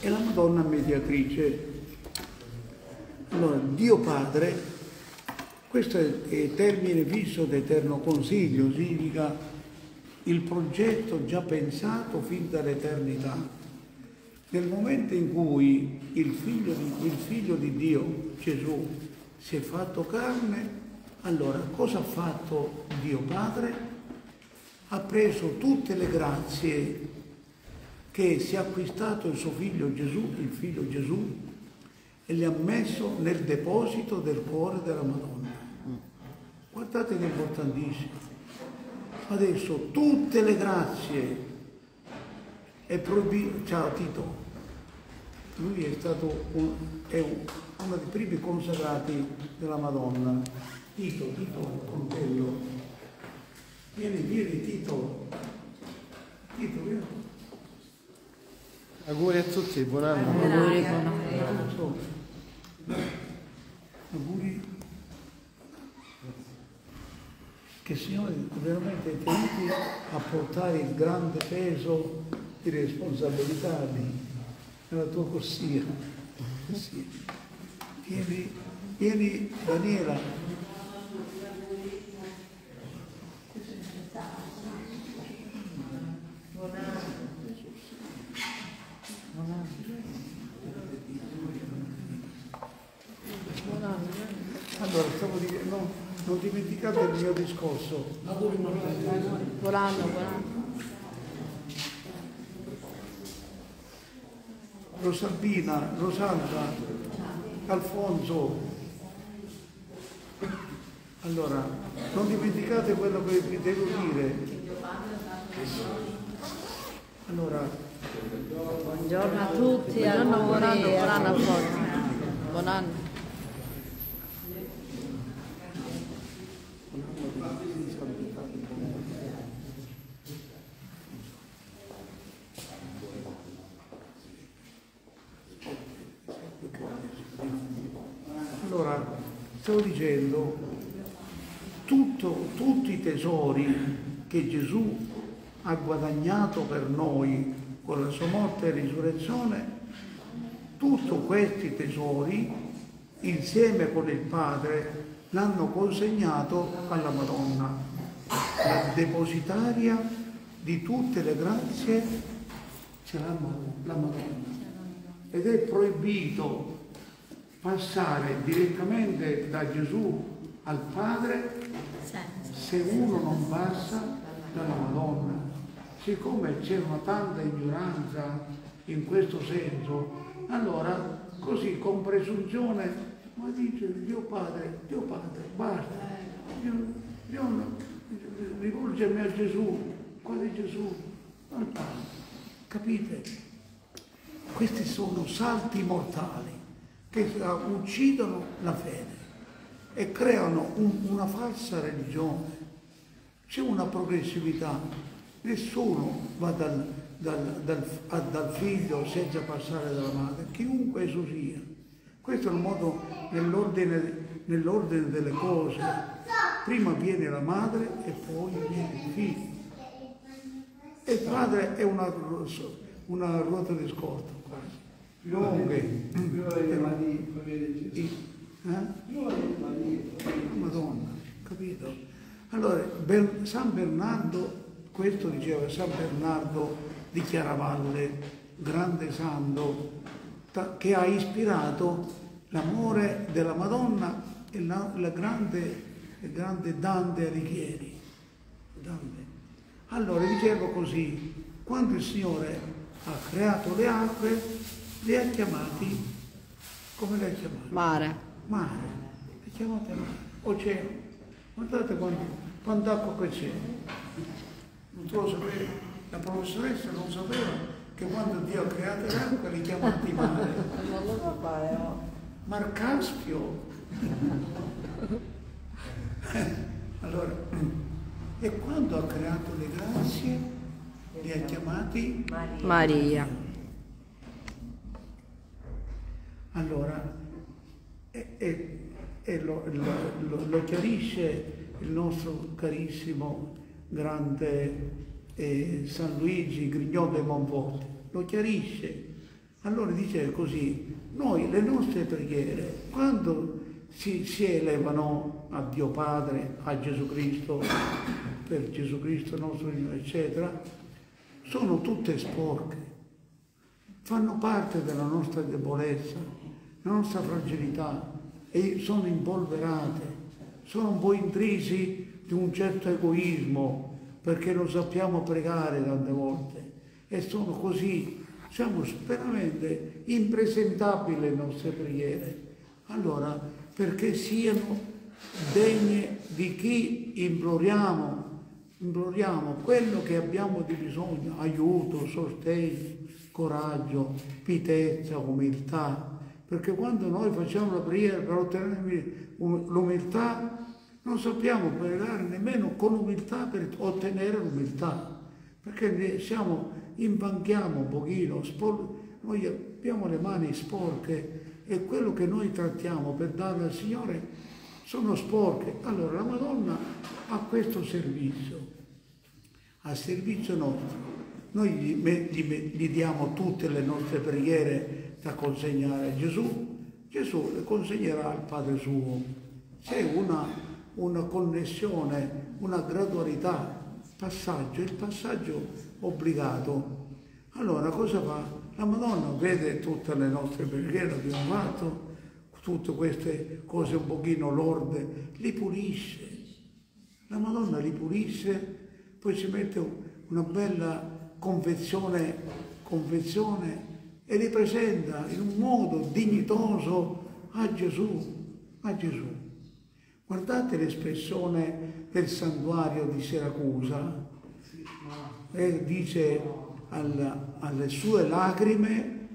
è la Madonna mediatrice. Allora, Dio Padre, questo è il termine fisso d'eterno consiglio, significa il progetto già pensato fin dall'eternità. Nel momento in cui il figlio, di, il figlio di Dio, Gesù, si è fatto carne, allora cosa ha fatto Dio Padre? Ha preso tutte le grazie che si è acquistato il suo figlio Gesù, il figlio Gesù, e le ha messo nel deposito del cuore della Madonna. Guardate che importantissimo. Adesso tutte le grazie è proibito. Ciao Tito, lui è stato un- è un- uno dei primi consacrati della Madonna. Tito, Tito Contello. Vieni, vieni Tito. Tito, vieni. Auguri a tutti, buon anno. Auguri, buon anno. Auguri. Che siamo veramente tenuti a portare il grande peso di responsabilità lì, nella tua corsia. corsia. Vieni, vieni Daniela. Allora, stavo dicendo, no, non dimenticate il mio discorso. Buon anno, buon anno. Rosalbina, Rosanna, Alfonso. Allora, non dimenticate quello che vi devo dire. Allora, Buongiorno a tutti, buongiorno, buon anno, buon anno a tutti. Buon anno. allora stavo dicendo, tutto- tutti i tesori che Gesù ha guadagnato per noi con la sua morte e risurrezione, tutti questi tesori, insieme con il Padre, l'hanno consegnato alla Madonna, la depositaria di tutte le grazie c'è la Ma- la Madonna. Ed è proibito passare direttamente da Gesù al Padre se uno non passa dalla Madonna. Siccome c'è una tanta ignoranza in questo senso, allora così con presunzione, ma dice Dio Padre, Dio Padre, basta, io, io non- rivolgermi a Gesù, quale Gesù? Al Padre. Capite? Questi sono salti mortali che uccidono la fede e creano un- una falsa religione. C'è una progressività, nessuno va dal, dal- dal- a- dal figlio senza passare dalla madre, chiunque esso sia. Questo è il modo nell'ordine, nell'ordine delle cose. Prima viene la madre e poi viene il figlio. E il padre è una, una ruota di scorta quasi. Lunghe. Eh? Madonna, capito? Allora, San Bernardo, questo diceva San Bernardo di Chiaravalle, grande santo, che ha ispirato l'amore della Madonna e la, la grande, il grande Dante Alighieri. Dante. Allora dicevo così, quando il Signore ha creato le acque, le ha chiamati, come le ha chiamate? Mare. Mare, le chiamate mare, oceano. Guardate quanto, quanta acqua che c'è. Non tu lo sapevi, la professoressa non sapeva che quando Dio ha creato le acque le chiamati mare. Non lo? Mar Caspio. allora, E quando ha creato le grazie, li ha chiamati Maria. Allora, e, e- e lo, lo- lo- chiarisce il nostro carissimo grande eh, San Luigi Grignon de Monforte, lo chiarisce. Allora dice così, noi le nostre preghiere, quando si, si elevano a Dio Padre, a Gesù Cristo, per Gesù Cristo nostro Signore, eccetera, sono tutte sporche. Fanno parte della nostra debolezza, della nostra fragilità e sono impolverate, sono un po' intrisi di un certo egoismo perché non sappiamo pregare tante volte e sono così, siamo veramente impresentabili le nostre preghiere. Allora, perché siano degne di chi imploriamo, imploriamo quello che abbiamo di bisogno, aiuto, sostegno, coraggio, pitezza, umiltà, perché quando noi facciamo la preghiera per ottenere um- l'umiltà, non sappiamo pregare nemmeno con umiltà per ottenere l'umiltà, perché siamo, impanchiamo un pochino, noi abbiamo le mani sporche e quello che noi trattiamo per dare al Signore sono sporche. Allora la Madonna ha questo servizio, a servizio nostro. Noi gli, gli gli diamo tutte le nostre preghiere da consegnare a Gesù, Gesù le consegnerà al Padre suo. C'è una, una connessione, una gradualità, passaggio, il passaggio obbligato. Allora cosa fa? La Madonna vede tutte le nostre preghiere che abbiamo fatto, tutte queste cose un pochino lorde, li pulisce. La Madonna li pulisce, poi ci mette una bella confezione, confezione e li presenta in un modo dignitoso a Gesù, a Gesù. Guardate l'espressione del santuario di Siracusa, e dice al- alle sue lacrime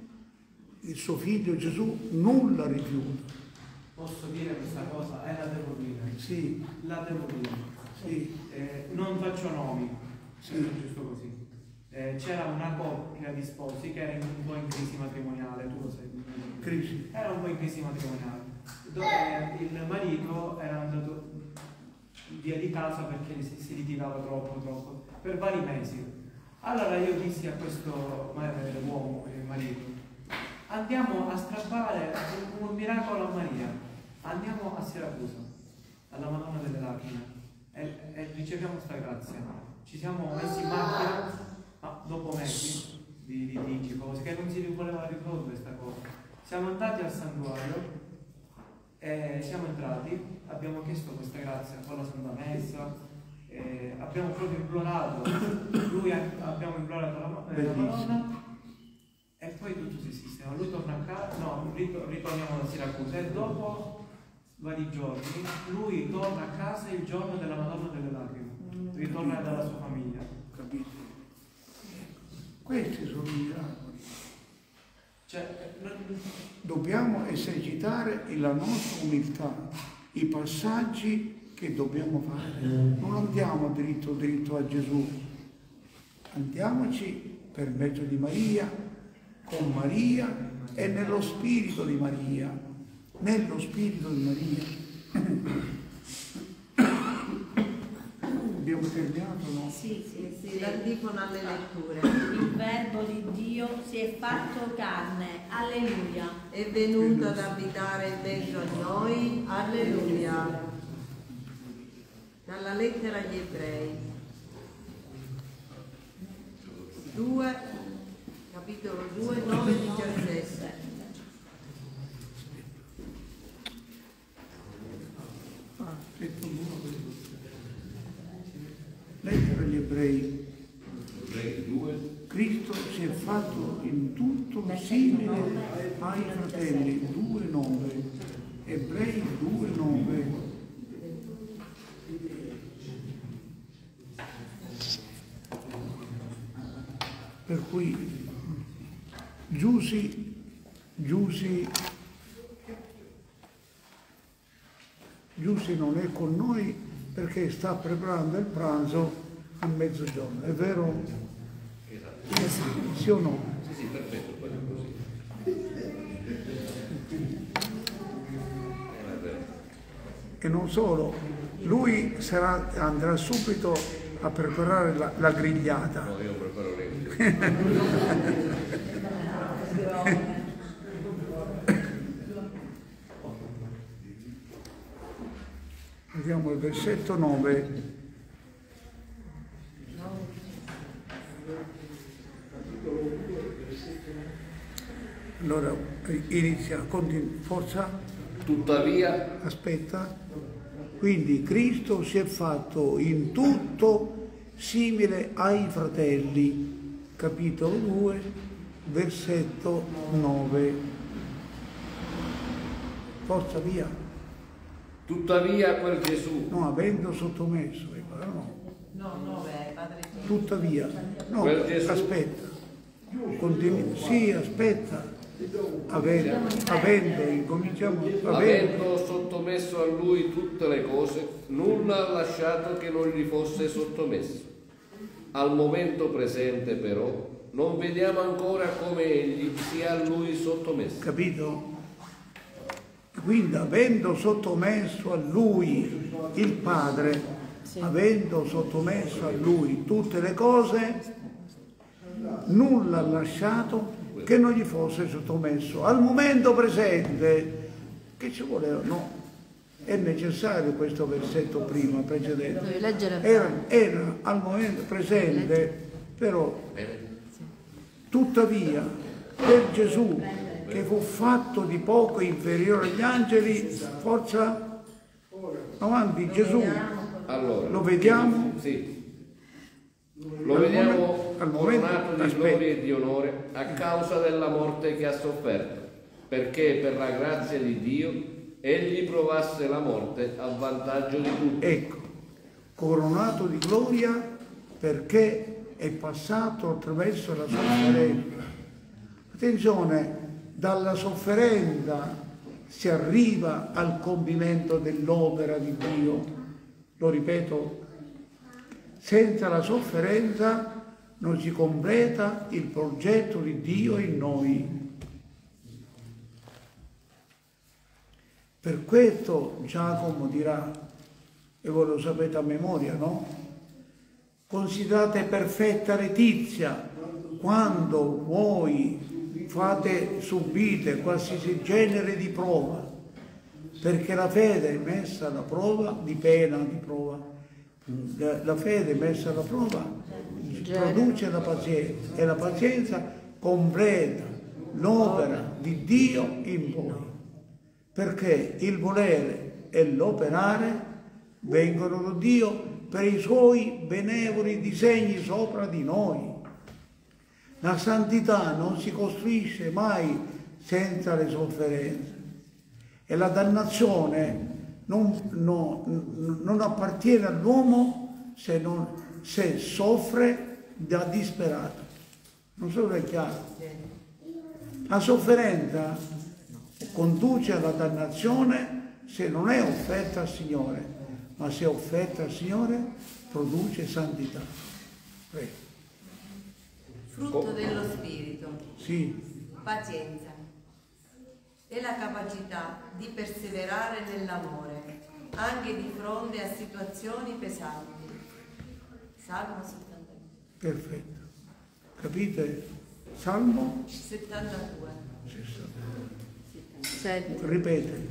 il suo figlio Gesù nulla rifiuta. Posso dire questa cosa? E la devo dire. Sì, La devo dire. sì, Eh, non faccio nomi, Sì. è giusto così. Eh, c'era una coppia di sposi che era un po' in crisi matrimoniale, tu lo sai. crisi. Era un po' in crisi matrimoniale, dove il marito era andato via di casa perché si, si litigava troppo, troppo, per vari mesi. Allora io dissi a questo eh, uomo, il marito, andiamo a strappare un, un miracolo a Maria, andiamo a Siracusa, alla Madonna delle Lacrime, e, e riceviamo questa grazia. Ci siamo messi in macchina, ma dopo mesi di litigi, cose che non si voleva risolvere questa cosa. Siamo andati al santuario e siamo entrati, abbiamo chiesto questa grazia con la Santa Messa, eh, abbiamo proprio implorato, lui ha- abbiamo implorato la, eh, la Madonna e poi tutto si sistema. Lui torna a casa, no, rit- ritorniamo da Siracusa e dopo vari giorni lui torna a casa il giorno della Madonna delle Lacrime, ritorna dalla sua famiglia. Capite? Questi sono i miracoli. Cioè, Dobbiamo esercitare la nostra umiltà, i passaggi che dobbiamo fare. Non andiamo dritto dritto a Gesù, andiamoci per mezzo di Maria, con Maria e nello spirito di Maria, nello spirito di Maria. Abbiamo terminato, no? Sì, sì, sì. La dicono alle letture. Il verbo di Dio si è fatto carne. Alleluia. È venuto ad abitare in mezzo a noi. Alleluia. Dalla lettera agli ebrei. 2, capitolo 2, 9 17. Aspetta un po'. Lettera agli ebrei. Ebrei 2, Cristo si è fatto in tutto simile ai fratelli 2.9, Ebrei 2.9. Per cui Giusi, Giusi, Giusi non è con noi perché sta preparando il pranzo a mezzogiorno, è vero? Sì o no? Sì, sì, perfetto, poi è così. Eh. E non solo, lui sarà- andrà subito a preparare la, la grigliata. No, io preparo le [laughs] Vediamo il versetto 9. Allora inizia, continu- forza, Tuttavia, aspetta. Quindi Cristo si è fatto in tutto simile ai fratelli, capitolo 2, versetto 9. Forza via. Tuttavia quel Gesù, No, avendo sottomesso, ecco, no. No, no, beh, padre. Tuttavia, no, Quel Gesù- aspetta, Continu- sì, aspetta, avendo, avendo incominciamo, avendo, avendo sottomesso a lui tutte le cose, nulla ha lasciato che non gli fosse sottomesso. Al momento presente, però, non vediamo ancora come egli sia a lui sottomesso. capito? Quindi avendo sottomesso a lui il Padre, avendo sottomesso a lui tutte le cose, nulla ha lasciato che non gli fosse sottomesso. Al momento presente, che ci voleva? No, è necessario questo versetto prima, precedente. Era, era al momento presente, però tuttavia per Gesù che fu fatto di poco inferiore agli angeli, forza avanti Gesù, Allora, lo vediamo Sì. Lo Al vediamo al momento- coronato di gloria e di onore a causa della morte che ha sofferto, perché per la grazia di Dio egli provasse la morte a vantaggio di tutti. ecco, coronato di gloria perché è passato attraverso la sofferenza. Attenzione, dalla sofferenza si arriva al compimento dell'opera di Dio. Lo ripeto, senza la sofferenza non si completa il progetto di Dio in noi. Per questo Giacomo dirà, e voi lo sapete a memoria, no? Considerate perfetta letizia quando voi fate, subite qualsiasi genere di prova, perché la fede è messa alla prova di pena, di prova. La la fede messa alla prova produce la pazienza e la pazienza completa l'opera di Dio in voi perché il volere e l'operare vengono da Dio per i suoi benevoli disegni sopra di noi. La santità non si costruisce mai senza le sofferenze e la dannazione non, no- non appartiene all'uomo se, se soffre da disperato. Non so se è chiaro. La sofferenza conduce alla dannazione se non è offerta al Signore, ma se è offerta al Signore produce santità. Prego. Frutto dello Spirito, Sì, pazienza e la capacità di perseverare nell'amore, anche di fronte a situazioni pesanti. Salmo 72. perfetto. Capite? Salmo 72. 7. Ripete.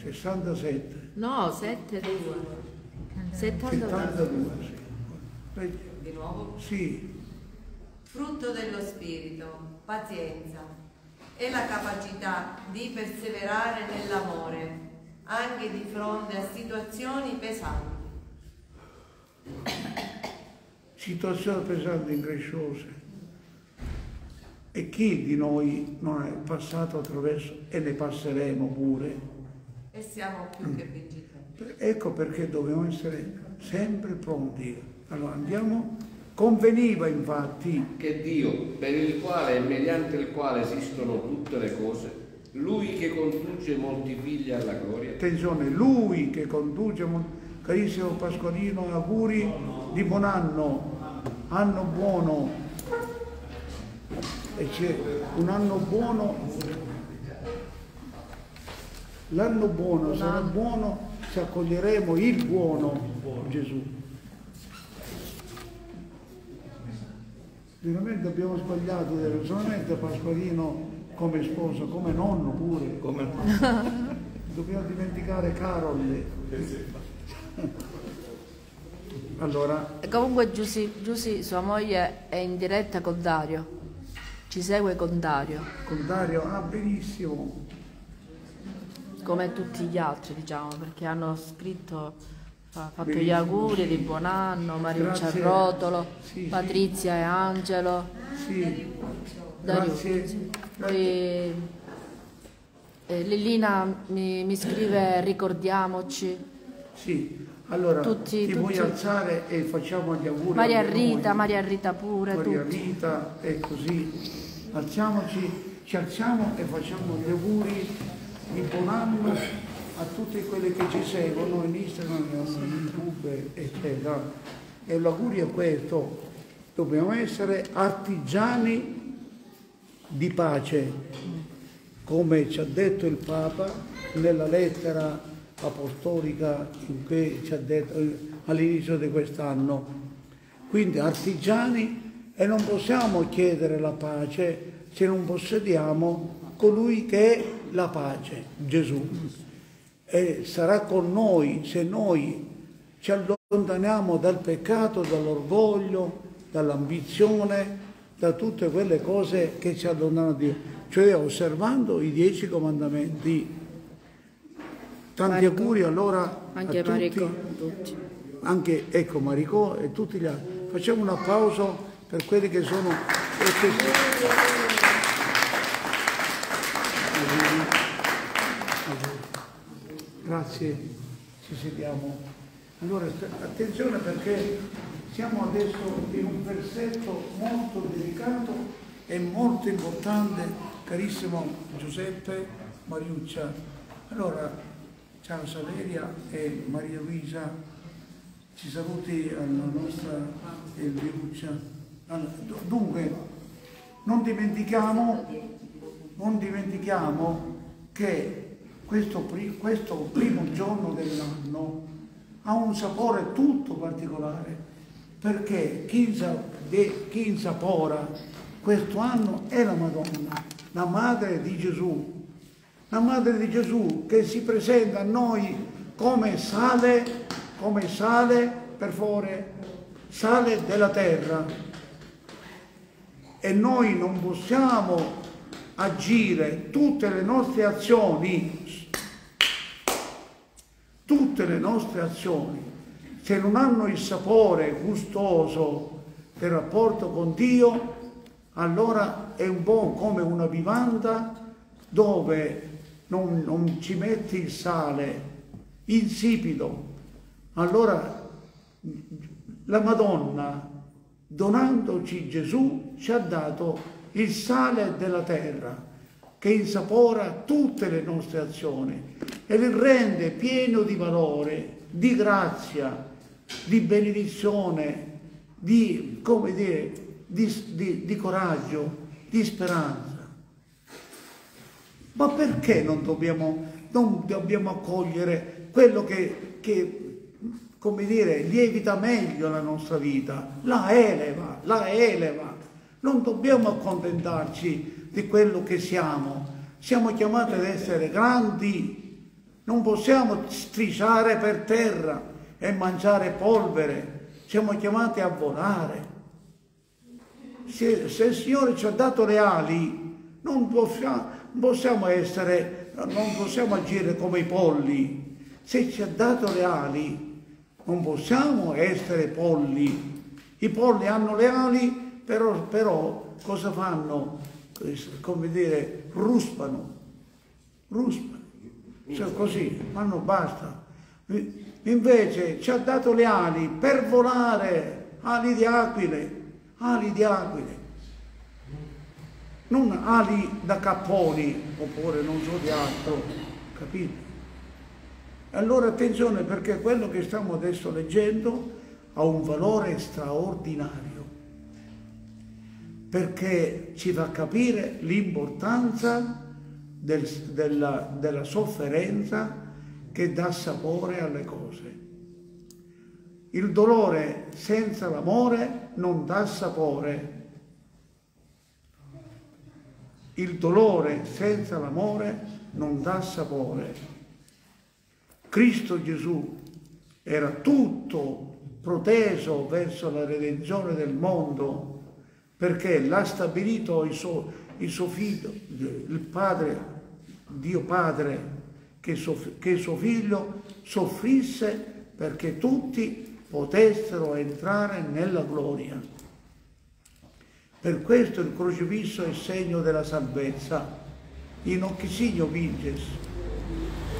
67. No, 7 2. 72. 72. Sì. Di nuovo. Sì, Frutto dello Spirito, pazienza e la capacità di perseverare nell'amore, anche di fronte a situazioni pesanti. situazioni pesanti, incresciose. E chi di noi non è passato attraverso e ne passeremo pure? E siamo più che vincitori. Ecco perché dobbiamo essere sempre pronti. Allora andiamo. Conveniva infatti Che Dio, per il quale e mediante il quale esistono tutte le cose, lui che conduce molti figli alla gloria, Attenzione, lui che conduce, carissimo Pasqualino, auguri di buon anno, anno buono. E c'è un anno buono, l'anno buono sarà buono se accoglieremo il buono Gesù. Veramente abbiamo sbagliato, non solamente Pasqualino come sposo, come nonno pure. [laughs] Dobbiamo dimenticare Carol. [laughs] Allora, E comunque Giussi, Giussi, sua moglie, è in diretta con Dario. Ci segue con Dario, con Dario, ah benissimo, come tutti gli altri, diciamo, perché hanno scritto, ha fatto gli Benissimo. auguri di buon anno, Mariuccia Grazie. Rotolo, Sì, sì. Patrizia e Angelo. sì, Dario. grazie. Poi eh, Lillina mi, mi scrive ricordiamoci. Sì, allora Tutti- ti vuoi tutti. alzare e facciamo gli auguri. Maria Rita. Maria Rita pure, Maria tutti. Rita e così. Alziamoci, ci alziamo e facciamo gli auguri di buon anno a tutti quelli che ci seguono in Instagram, in YouTube, eccetera. E l'augurio è questo, dobbiamo essere artigiani di pace, come ci ha detto il Papa nella lettera apostolica cui ci ha detto eh, all'inizio di quest'anno. Quindi artigiani e non possiamo chiedere la pace se non possediamo colui che è la pace, Gesù. E sarà con noi se noi ci allontaniamo dal peccato, dall'orgoglio, dall'ambizione, da tutte quelle cose che ci allontanano da Dio, cioè osservando i dieci comandamenti. Tanti Marico. auguri allora Anche a Marico, tutti. anche ecco Maricò e tutti gli altri. Facciamo un applauso per quelli che sono Grazie, ci sediamo. Allora attenzione perché siamo adesso in un versetto molto delicato e molto importante, carissimo Giuseppe Mariuccia. Allora, ciao Saveria e Maria Luisa, ci saluti alla nostra Elviuccia. Allora, du- dunque, non dimentichiamo, non dimentichiamo che questo, questo primo giorno dell'anno ha un sapore tutto particolare, perché chi insapora questo anno è la Madonna, la Madre di Gesù, la Madre di Gesù che si presenta a noi come sale, come sale, per favore, sale della terra. E noi non possiamo agire tutte le nostre azioni, tutte le nostre azioni, se non hanno il sapore gustoso del rapporto con Dio, allora è un po' come una vivanda dove non, non ci metti il sale, insipido. Allora la Madonna, donandoci Gesù, ci ha dato il sale della terra che insapora tutte le nostre azioni e le rende pieno di valore, di grazia, di benedizione, di, dire, di, di- di coraggio, di speranza. Ma perché non dobbiamo, non dobbiamo accogliere quello che, che, come dire, lievita meglio la nostra vita, la eleva, la eleva. Non dobbiamo accontentarci di quello che siamo. Siamo chiamati ad essere grandi, non possiamo strisciare per terra e mangiare polvere, siamo chiamati a volare. Se, se il Signore ci ha dato le ali, non possiamo, possiamo essere, non possiamo agire come i polli. Se ci ha dato le ali, non possiamo essere polli. I polli hanno le ali, però, però cosa fanno? Come dire, ruspano, ruspano. Cioè così, fanno basta. Invece ci ha dato le ali per volare, ali di aquile, ali di aquile. Non ali da capponi, oppure non so di altro, capite? Allora attenzione perché quello che stiamo adesso leggendo ha un valore straordinario, perché ci fa capire l'importanza del- della, della sofferenza che dà sapore alle cose. Il dolore senza l'amore non dà sapore. Il dolore senza l'amore non dà sapore. Cristo Gesù era tutto proteso verso la redenzione del mondo perché l'ha stabilito il suo, il suo figlio, il Padre, Dio Padre, che, soff- che suo figlio soffrisse perché tutti potessero entrare nella gloria. Per questo il crocifisso è segno della salvezza, in occhi signo vinces.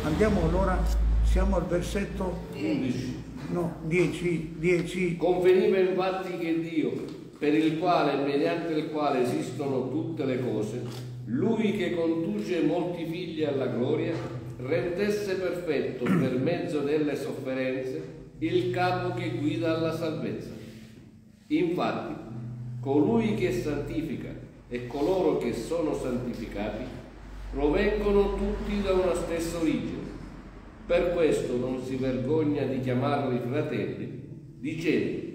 Andiamo allora, siamo al versetto 11. no, 10, 10. Conveniva infatti che Dio, per il quale mediante il quale esistono tutte le cose, lui che conduce molti figli alla gloria, rendesse perfetto per mezzo delle sofferenze il capo che guida alla salvezza. Infatti, colui che santifica e coloro che sono santificati provengono tutti da una stessa origine. Per questo non si vergogna di chiamarli fratelli, dicendo,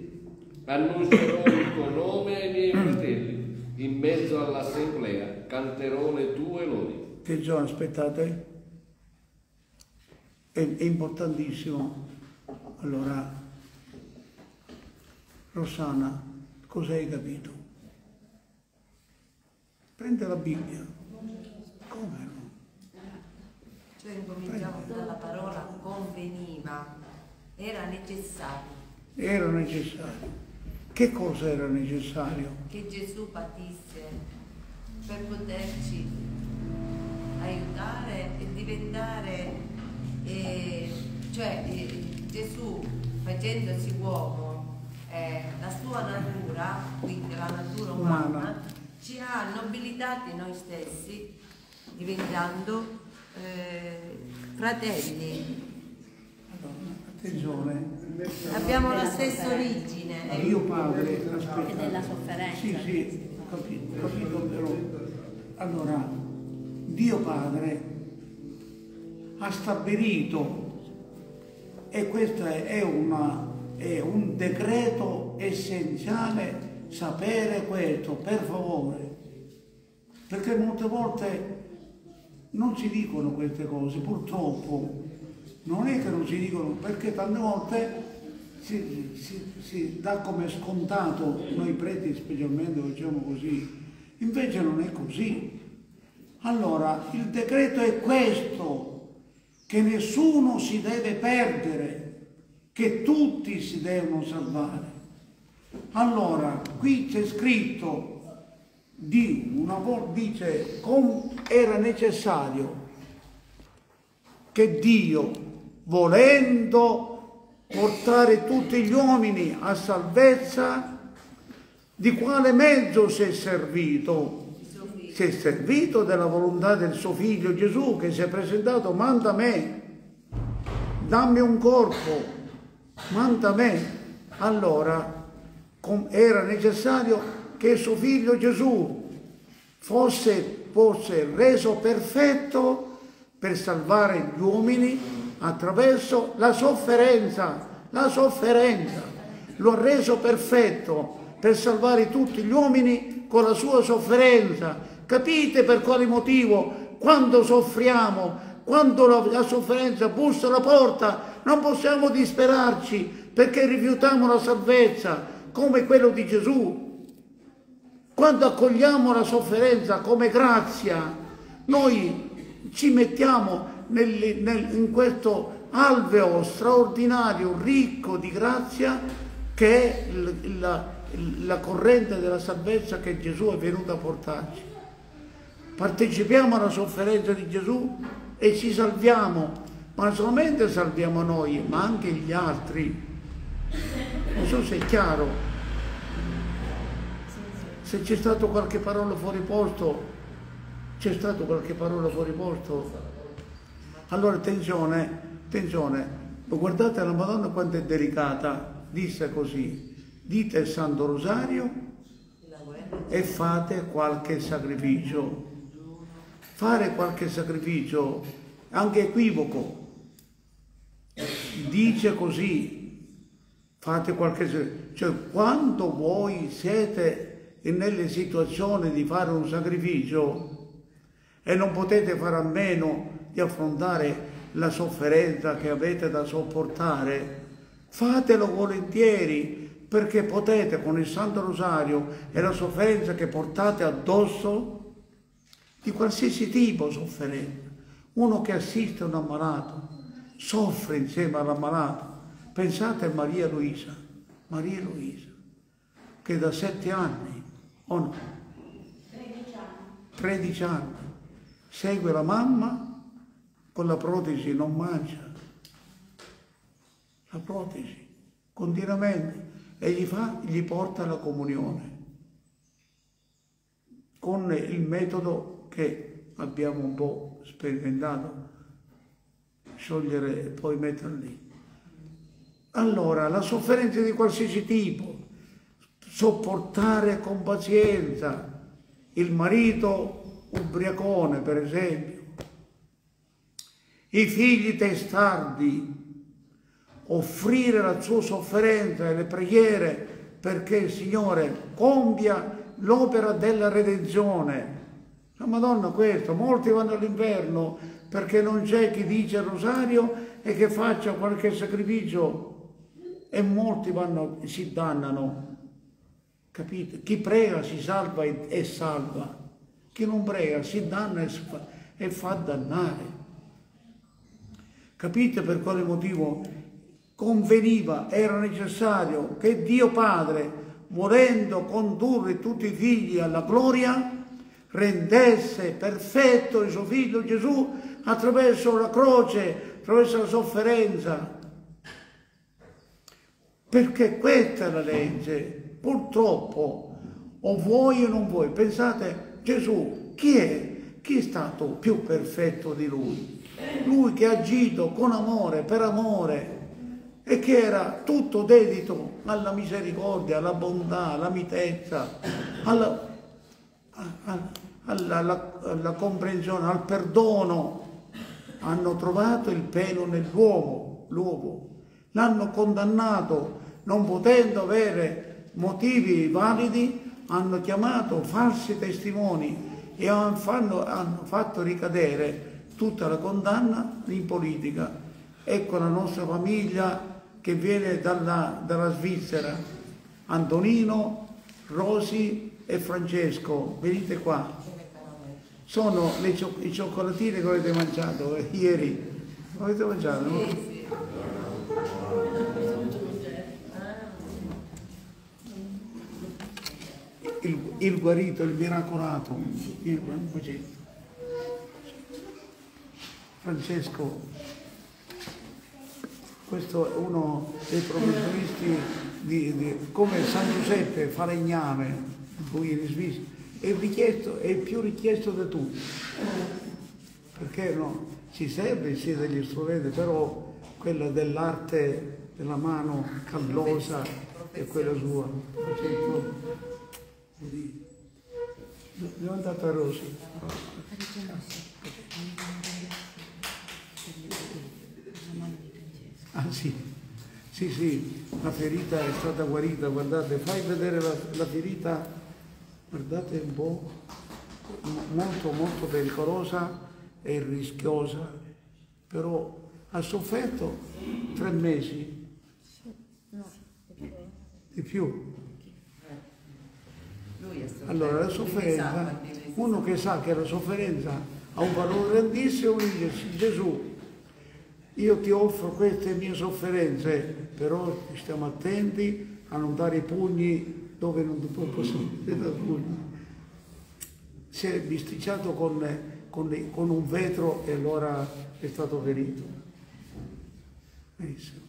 annuncerò il tuo nome ai miei fratelli, in mezzo all'assemblea canterò le tue Attenzione, aspettate. È, è importantissimo. Allora, Rossana, cosa hai capito? Prende la Bibbia. Come no? Cioè incominciamo dalla parola conveniva, era necessario Era necessario. Che cosa era necessario? che Gesù patisse per poterci aiutare e diventare, eh, cioè eh, Gesù facendosi uomo, eh, la sua natura, quindi la natura umana, Umana. ci ha nobilitati noi stessi diventando eh, fratelli. Attenzione. Abbiamo la stessa origine. ecco. Dio Padre, E aspetta. della sofferenza. Sì, sì, ho capito, ho capito però. Allora, Dio Padre ha stabilito, e questo è, una- è un decreto essenziale sapere questo, per favore, perché molte volte non si dicono queste cose, purtroppo. Non è che non si dicono, perché tante volte si, si- si dà come scontato, noi preti specialmente facciamo così, invece non è così. Allora, il decreto è questo, che nessuno si deve perdere, che tutti si devono salvare. Allora, qui c'è scritto, di una volta dice, era necessario che Dio, volendo portare tutti gli uomini a salvezza, di quale mezzo si è servito? Si è servito della volontà del suo figlio Gesù che si è presentato, manda me, dammi un corpo, manda me. Allora era necessario che suo figlio Gesù fosse, fosse reso perfetto per salvare gli uomini attraverso la sofferenza, la sofferenza. Lo ha reso perfetto per salvare tutti gli uomini con la sua sofferenza. Capite per quale motivo quando soffriamo, quando la, la sofferenza bussa alla porta, non possiamo disperarci perché rifiutiamo la salvezza come quello di Gesù. Quando accogliamo la sofferenza come grazia, noi ci mettiamo nel- nel- in questo alveo straordinario, ricco di grazia, che è la, la corrente della salvezza che Gesù è venuto a portarci. Partecipiamo alla sofferenza di Gesù e ci salviamo, ma non solamente salviamo noi, ma anche gli altri. Non so se è chiaro. Se c'è stato qualche parola fuori posto, c'è stato qualche parola fuori posto. Allora attenzione, Attenzione, guardate la Madonna quanto è delicata, disse così, dite il Santo Rosario e fate qualche sacrificio. Fare qualche sacrificio, anche equivoco, dice così, fate qualche sacrificio, cioè quando voi siete nelle situazioni di fare un sacrificio e non potete fare a meno di affrontare la sofferenza che avete da sopportare, fatelo volentieri perché potete con il Santo Rosario e la sofferenza che portate addosso, di qualsiasi tipo sofferenza, uno che assiste un ammalato, soffre insieme all'ammalato. Pensate a Maria Luisa, Maria Luisa, che da sette anni, o no? 13 anni, segue la mamma con la protesi, non mangia. La protesi, continuamente, e gli, fa, gli porta la comunione con il metodo che abbiamo un po' sperimentato, sciogliere e poi metterlo lì. Allora, la sofferenza di qualsiasi tipo, sopportare con pazienza il marito ubriacone, per esempio, i figli testardi, offrire la sua sofferenza e le preghiere perché il Signore compia l'opera della redenzione. La Madonna questo, molti vanno all'inverno perché non c'è chi dice il rosario e che faccia qualche sacrificio e molti vanno, si dannano. Capite? Chi prega si salva e, e salva, chi non prega si danna e e fa dannare. Capite per quale motivo conveniva, era necessario che Dio Padre, volendo condurre tutti i figli alla gloria, rendesse perfetto il suo figlio Gesù attraverso la croce, attraverso la sofferenza. Perché questa è la legge. Purtroppo, o vuoi o non vuoi, pensate, Gesù, chi è? Chi è stato più perfetto di lui? Lui che ha agito con amore, per amore, e che era tutto dedito alla misericordia, alla bontà, alla mitezza, alla, alla, alla, alla comprensione, al perdono. Hanno trovato il pelo nell'uomo, l'uomo, l'hanno condannato, non potendo avere motivi validi, hanno chiamato falsi testimoni e hanno, hanno fatto ricadere tutta la condanna in politica. Ecco la nostra famiglia che viene dalla, dalla Svizzera, Antonino, Rosi e Francesco, venite qua. Sono le, i cioccolatini che avete mangiato eh, ieri. Avete mangiato? No? Il, il, guarito, il miracolato, il, Francesco questo è uno dei professionisti di, di, come San Giuseppe Falegname, in Svizzera, è, richiesto, è il più richiesto da tutti, perché no, si serve sia degli strumenti, però quella dell'arte della mano callosa è quella sua. Devo andare a Rosi. Ah sì, sì, sì, la ferita è stata guarita, guardate, fai vedere la, la ferita, guardate un po', molto molto pericolosa e rischiosa, però ha sofferto tre mesi, di più. Allora la sofferenza, uno che sa che la sofferenza ha un valore grandissimo, dice Gesù io ti offro queste mie sofferenze, però stiamo attenti a non dare i pugni dove non possiamo dare pugni. Si è bisticciato con, con, con, un vetro e allora è stato ferito. Benissimo.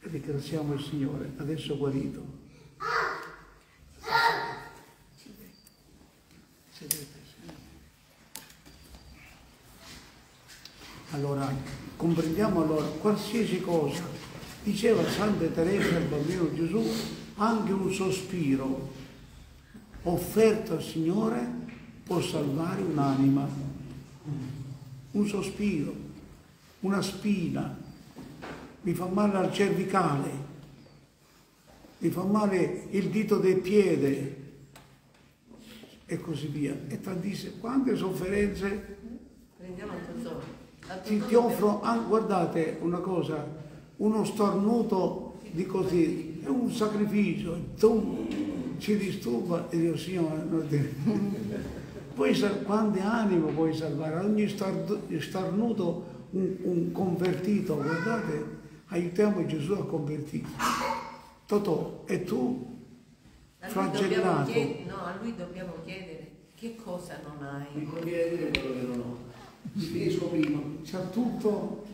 Ringraziamo il Signore, adesso guarito. Allora, comprendiamo allora qualsiasi cosa. Diceva Santa Teresa al bambino Gesù, anche un sospiro offerto al Signore può salvare un'anima. Un sospiro, una spina, mi fa male al cervicale, mi fa male il dito del piede e così via. E tantissime, quante sofferenze Prendiamo il tesoro. Ti, ti offro, ah, guardate una cosa, uno stornuto di così, è un sacrificio, e tu ci disturba e dico Signore, non ti- [laughs] Puoi sal- quante anime puoi salvare? Ogni starnuto un, un convertito, guardate, aiutiamo Gesù a convertire. Totò, e tu flagellato. no, a lui dobbiamo chiedere che cosa non hai. Mi conviene dire quello che non ho. Finisco prima. C'ha tutto,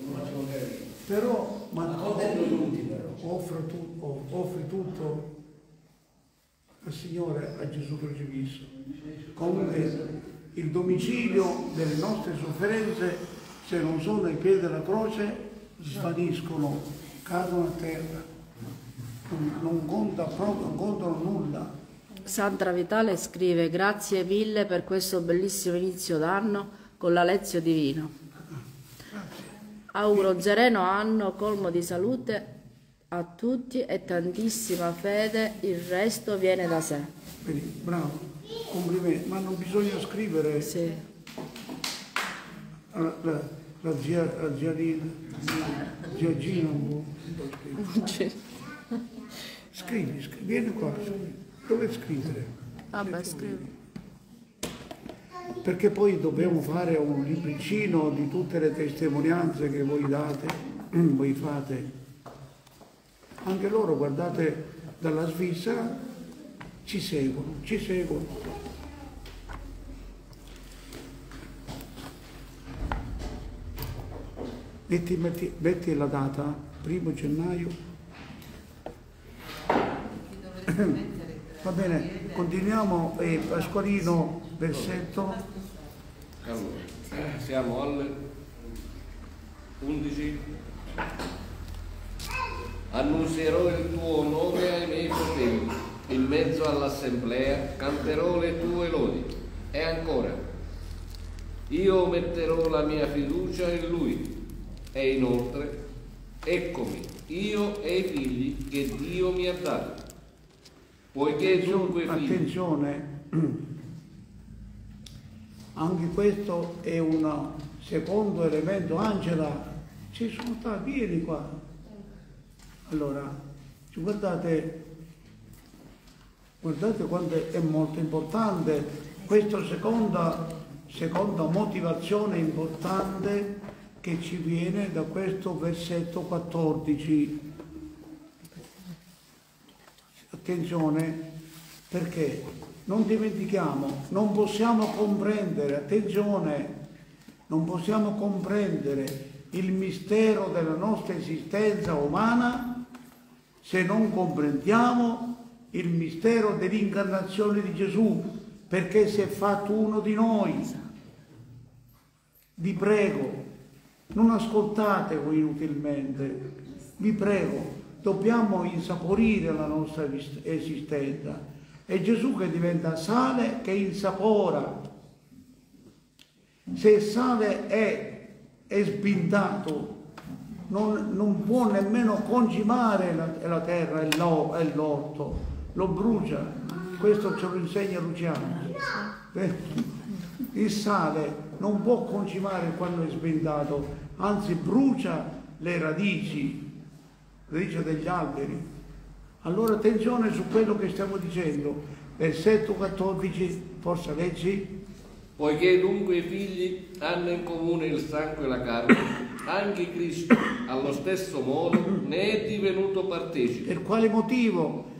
Non faccio magari. Però ma Accontento tutti però. offre tu- off- offri tutto al Signore, a Gesù crocifisso. Comunque il domicilio delle nostre sofferenze, se non sono ai piedi della croce, svaniscono, cadono a terra. Non, non conta proprio, non contano nulla. Sandra Vitale scrive grazie mille per questo bellissimo inizio d'anno con la lezione divino. Auguro un sereno anno colmo di salute a tutti e tantissima fede, il resto viene da sé. Vedi, bravo, complimenti, ma non bisogna scrivere Sì. la, la, la zia, la zia Lina, zia Gina, un po'. Scrivi, scrivi, vieni qua, scrivi. dove scrivere? Vabbè, scrivo. Perché poi dobbiamo fare un libricino di tutte le testimonianze che voi date, [clears throat] voi fate. Anche loro, guardate, dalla Svizzera ci seguono, ci seguono. Metti, metti, metti la data, primo gennaio. [clears throat] Va bene, continuiamo, eh, Pasqualino, versetto. Allora, siamo alle 11. Annunzierò il tuo nome ai miei fratelli, in mezzo all'assemblea canterò le tue lodi. E ancora, io metterò la mia fiducia in lui. E inoltre, eccomi, io e i figli che Dio mi ha dato. Poiché dunque figli, Attenzione, anche questo è un secondo elemento. Angela, ci sono stati, vieni qua. Allora, guardate, guardate quanto è molto importante questa seconda, seconda motivazione importante che ci viene da questo versetto 14. Attenzione, perché non dimentichiamo, non possiamo comprendere, attenzione, non possiamo comprendere il mistero della nostra esistenza umana se non comprendiamo il mistero dell'incarnazione di Gesù, perché si è fatto uno di noi. Vi prego, non ascoltate voi inutilmente, vi prego, dobbiamo insaporire la nostra esistenza. È Gesù che diventa sale che insapora. Se il sale è, è sbindato, non, non può nemmeno concimare la, la terra e l'o- l'orto, lo brucia. Questo ce lo insegna Luciano. Eh, Il sale non può concimare quando è sbendato, anzi brucia le radici, radici degli alberi. Allora attenzione su quello che stiamo dicendo. Versetto 14, forza leggi. Poiché dunque i figli hanno in comune il sangue e la carne, anche Cristo allo stesso modo ne è divenuto partecipe. Per quale motivo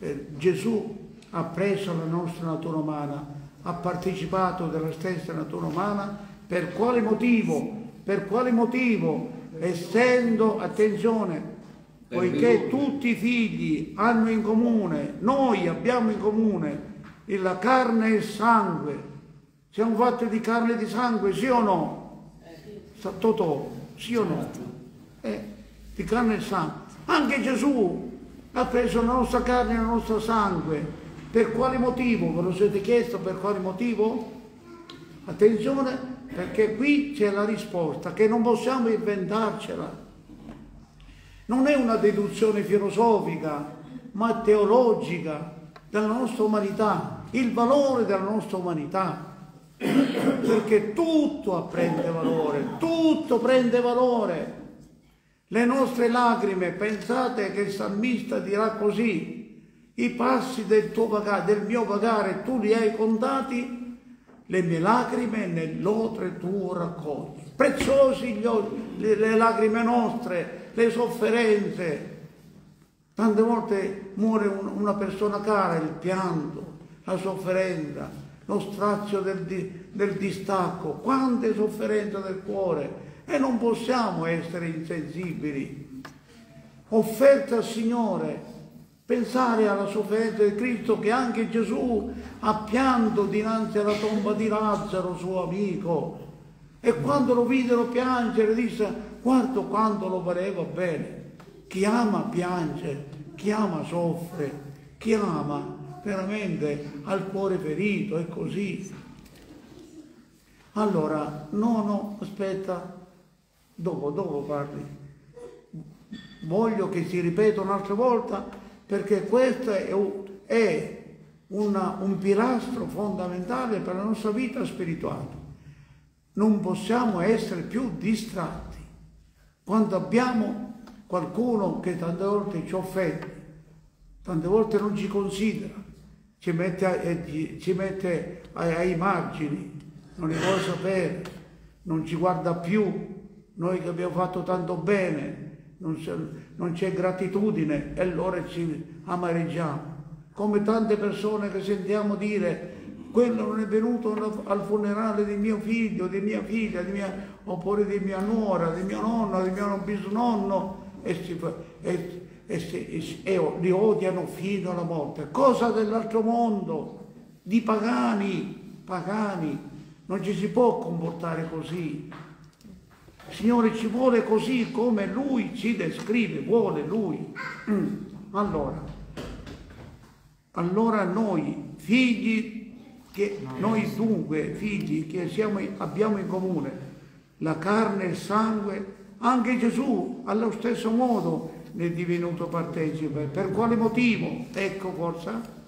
Eh, Gesù ha preso la nostra natura umana, ha partecipato della stessa natura umana? Per quale motivo? Per quale motivo? Essendo, attenzione, poiché tutti i figli hanno in comune, noi abbiamo in comune la carne e il sangue, siamo fatti di carne e di sangue, sì o no? Totò, sì o no? Eh, di carne e sangue. Anche Gesù ha preso la nostra carne e il nostro sangue. Per quale motivo? Ve lo siete chiesto per quale motivo? Attenzione, perché qui c'è la risposta, che non possiamo inventarcela. Non è una deduzione filosofica, ma teologica della nostra umanità, il valore della nostra umanità. Perché tutto prende valore, tutto prende valore. Le nostre lacrime, pensate che il salmista dirà così, i passi del, tuo vagare, del mio vagare tu li hai contati, le mie lacrime nell'otre tuo raccogli. Preziosi gli le, lacrime nostre, le sofferenze. Tante volte muore un- una persona cara, il pianto, la sofferenza, lo strazio del, del distacco, quante sofferenze del cuore e non possiamo essere insensibili. Offerta al Signore, pensare alla sofferenza di Cristo che anche Gesù ha pianto dinanzi alla tomba di Lazzaro, suo amico, e quando lo videro piangere disse guarda quanto lo voleva bene. Chi ama piange, chi ama soffre, chi ama veramente ha il cuore ferito, è così. Allora, no, no, aspetta, dopo, dopo parli. Voglio che si ripeta un'altra volta perché questo è, un- è una- un pilastro fondamentale per la nostra vita spirituale. Non possiamo essere più distratti. Quando abbiamo qualcuno che tante volte ci offende, tante volte non ci considera, ci mette, eh, ci mette ai, ai margini, non ne vuole sapere, non ci guarda più, noi che abbiamo fatto tanto bene, non c'è, gratitudine e allora ci amareggiamo. Come tante persone che sentiamo dire quello non è venuto al- al funerale di mio figlio, di mia figlia, di mia, oppure di mia nuora, di mio nonno, di mio bisnonno e, si e- e e li odiano fino alla morte. Cosa dell'altro mondo, di pagani, pagani, non ci si può comportare così. Signore ci vuole così come Lui ci descrive, vuole Lui. Mm. Allora, allora noi, figli, che, noi dunque, figli che siamo, abbiamo in comune la carne e il sangue, anche Gesù allo stesso modo ne è divenuto partecipe. Per quale motivo? Ecco forza.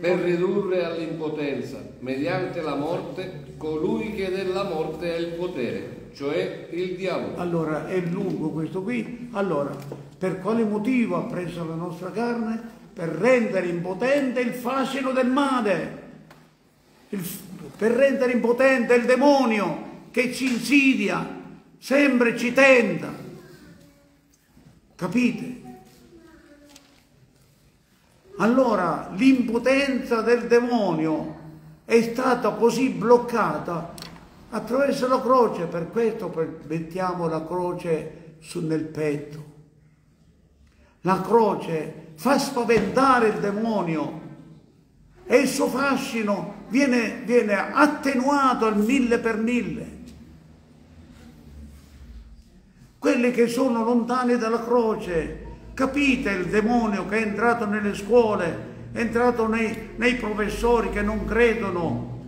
Per ridurre all'impotenza, mediante la morte, colui che della morte ha il potere, cioè il diavolo. Allora, è lungo questo qui. Allora, per quale motivo ha preso la nostra carne? Per rendere impotente il fascino del male, Il- per rendere impotente il demonio che ci insidia, sempre ci tenta. Capite? Allora l'impotenza del demonio è stata così bloccata attraverso la croce, per questo mettiamo la croce nel petto. La croce fa spaventare il demonio e il suo fascino viene, viene attenuato al mille per mille. Quelli che sono lontani dalla croce, capite il demonio che è entrato nelle scuole, è entrato nei, nei professori che non credono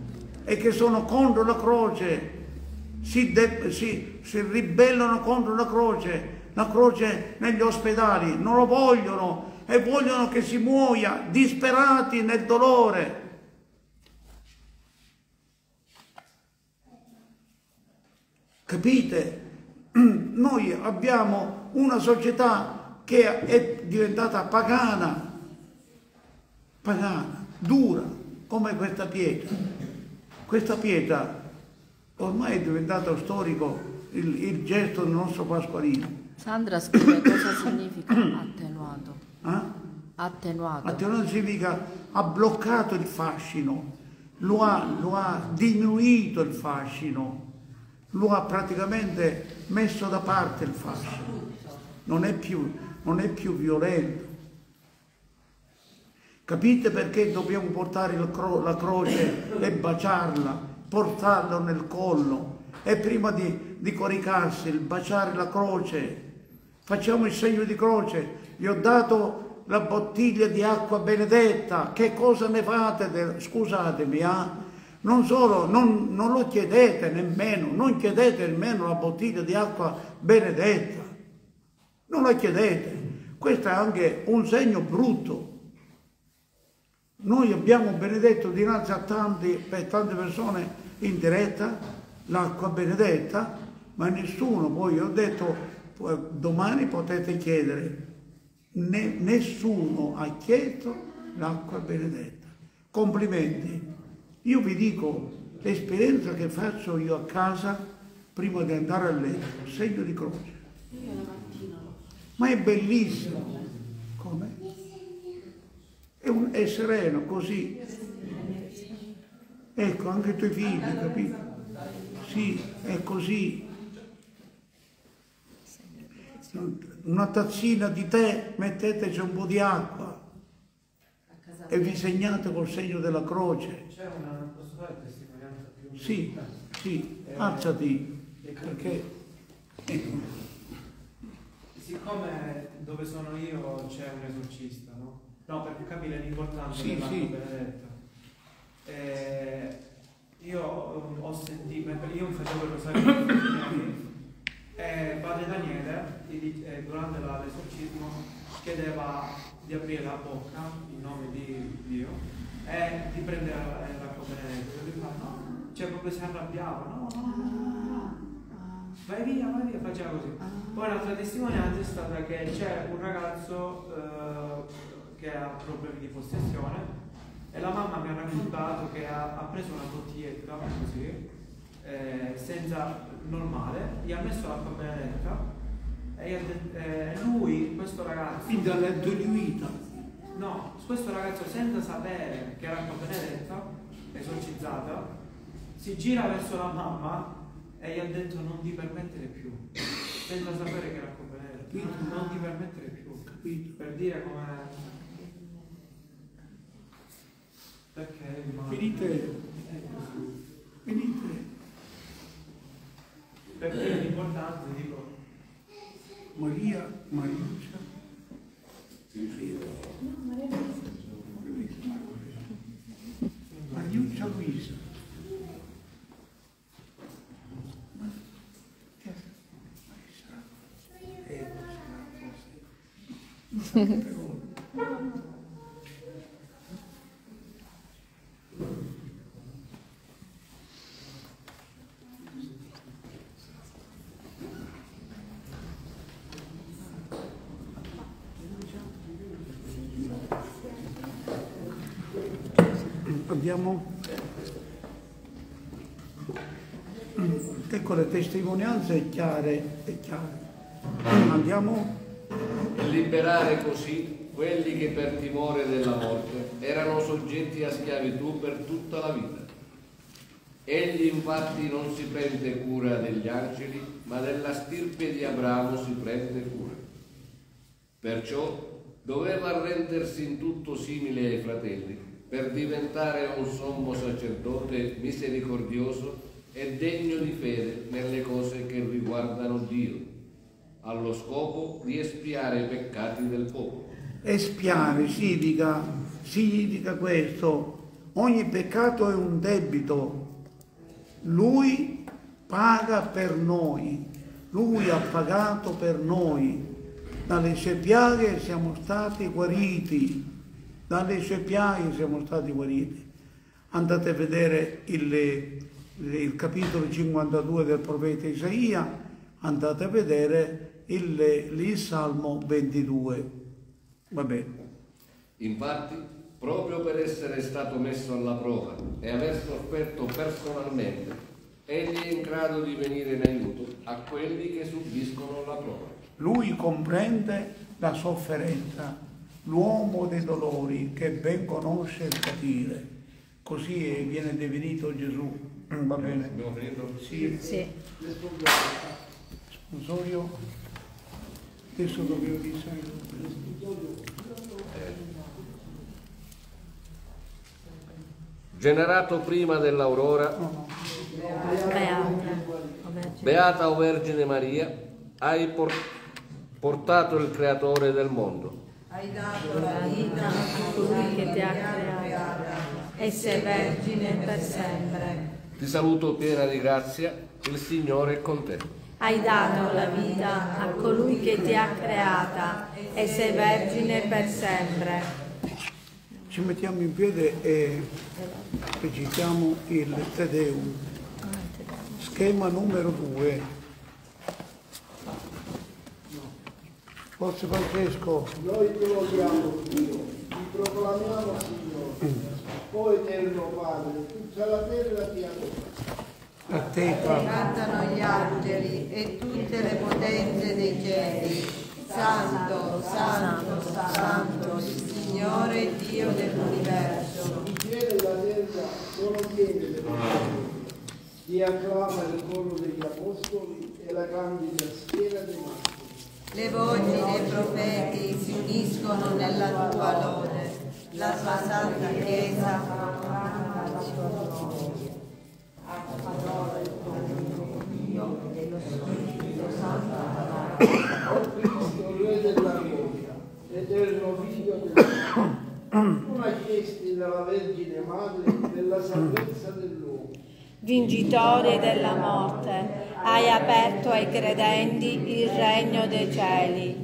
e che sono contro la croce, si, de- si- si ribellano contro la croce, la croce negli ospedali, non lo vogliono e vogliono che si muoia disperati nel dolore. Capite? [clears throat] Noi abbiamo una società che è diventata pagana, pagana, dura, come questa pietra. Questa pietra ormai è diventato storico il, il gesto del nostro Pasqualino. Sandra scrive cosa significa attenuato. eh? Attenuato. Attenuato significa ha bloccato il fascino, lo ha, lo ha diminuito il fascino, lo ha praticamente messo da parte il fascino, non è più, non è più violento. Capite perché dobbiamo portare cro- la croce e baciarla, portarla nel collo e prima di, di coricarsi, il baciare la croce, facciamo il segno di croce. Gli ho dato la bottiglia di acqua benedetta, che cosa ne fate? Scusatemi, ah? Non solo, non, non lo chiedete nemmeno, non chiedete nemmeno la bottiglia di acqua benedetta, non la chiedete. Questo è anche un segno brutto. Noi abbiamo benedetto dinanzi a tanti, per tante persone in diretta l'acqua benedetta, ma nessuno, poi ho detto, poi domani potete chiedere, Ne- nessuno ha chiesto l'acqua benedetta. Complimenti. Io vi dico l'esperienza che faccio io a casa prima di andare a letto, segno di croce. Ma è bellissimo. Come? È, un- è sereno così. Ecco, anche i tuoi figli, capito? Sì, è così. Una tazzina di tè, metteteci un po' di acqua e vi segnate col segno della croce. C'è una, posso fare testimonianza più? Sì, sì, alzati, perché Siccome dove sono io c'è un esorcista, no? No, per capire l'importanza Sì, dell'acqua sì. benedetta. Eh, io ho sentito, io mi facevo il rosario e padre Daniele eh, durante la- l'esorcismo chiedeva di aprire la bocca in nome di Dio e di prendere la- eh, l'acqua benedetta. E lui fa no, cioè proprio si arrabbiava, no, no, no. Vai via, vai via, faceva così. Poi un'altra testimonianza è stata che c'è un ragazzo eh, che ha problemi di possessione e la mamma mi ha raccontato che ha, ha preso una bottiglietta così, eh, senza normale, gli ha messo l'acqua benedetta e gli ha detto- eh, lui, questo ragazzo, quindi ha letto di vita. no, questo ragazzo senza sapere che era l'acqua benedetta, esorcizzata, si gira verso la mamma e gli ha detto non ti permettere più, senza sapere che era l'acqua benedetta, non ti permettere più, Capito? per dire come... Perché il male- è così. venite. Perché l'importanza, dico, Maria, Mariuccia. Mariuccia Luisa. Eh, Abbiamo ecco le testimonianze chiare e chiare. Andiamo e liberare così quelli che per timore della morte erano soggetti a schiavitù per tutta la vita. Egli infatti non si prende cura degli angeli, ma della stirpe di Abramo si prende cura. Perciò doveva rendersi in tutto simile ai fratelli, per diventare un sommo sacerdote misericordioso e degno di fede nelle cose che riguardano Dio, allo scopo di espiare i peccati del popolo. espiare significa, significa questo. Ogni peccato è un debito. Lui paga per noi. Lui ha pagato per noi. Dalle sue piaghe siamo stati guariti. Dalle sue piaghe siamo stati guariti. Andate a vedere il, il capitolo 52 del profeta Isaia, andate a vedere il, il Salmo 22. Va bene. Infatti, proprio per essere stato messo alla prova e aver sofferto personalmente, egli è in grado di venire in aiuto a quelli che subiscono la prova. Lui comprende la sofferenza, l'uomo dei dolori che ben conosce il patire. Così viene definito Gesù. [clears throat] Va bene? Abbiamo finito? Sì, Sì. sponsorio. Adesso dobbiamo dire Generato prima dell'aurora. Beata. Beata o Vergine Maria, hai por- portato il creatore del mondo. Hai dato la vita a colui che ti ha creata e sei vergine per sempre. Ti saluto piena di grazia, il Signore è con te. Hai dato la vita a colui che ti ha creata e sei vergine per sempre. Ci mettiamo in piedi e recitiamo il Te Deum. Schema numero due. Forse Francesco, Noi ti lodiamo Dio, ti proclamiamo Signore. O eterno Padre, tutta la terra ti adora. A te. Cantano gli angeli e tutte le potenze dei cieli. Santo, santo, santo, il Signore Dio dell'universo. Il cielo e la terra sono piene delle tue Ti acclama il coro degli apostoli e la candida schiera dei mastri. Le voci dei profeti si uniscono nella tua lode. La tua santa Chiesa parola il tuo Dio e lo Spirito Santo. O Cristo, Re della gloria, eterno Figlio dell'uomo. Tu nascesti dalla Vergine Madre della salvezza dell'uomo. Vincitore della morte, hai aperto ai credenti il regno dei cieli.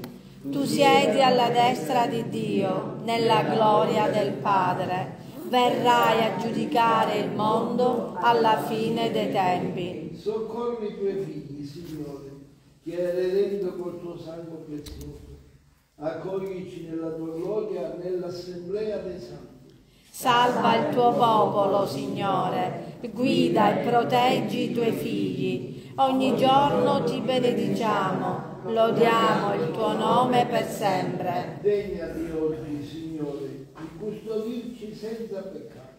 Tu siedi alla destra di Dio, nella gloria del Padre. Verrai a giudicare il mondo alla fine dei tempi. Soccorri i tuoi figli, Signore, che redendo col tuo sangue prezioso. Accoglici nella tua gloria nell'assemblea dei santi. Salva il tuo popolo, Signore, guida e proteggi i tuoi figli. Ogni giorno ti benediciamo, lodiamo il tuo nome per sempre. Degna di oggi, Signore, di custodirci senza peccato.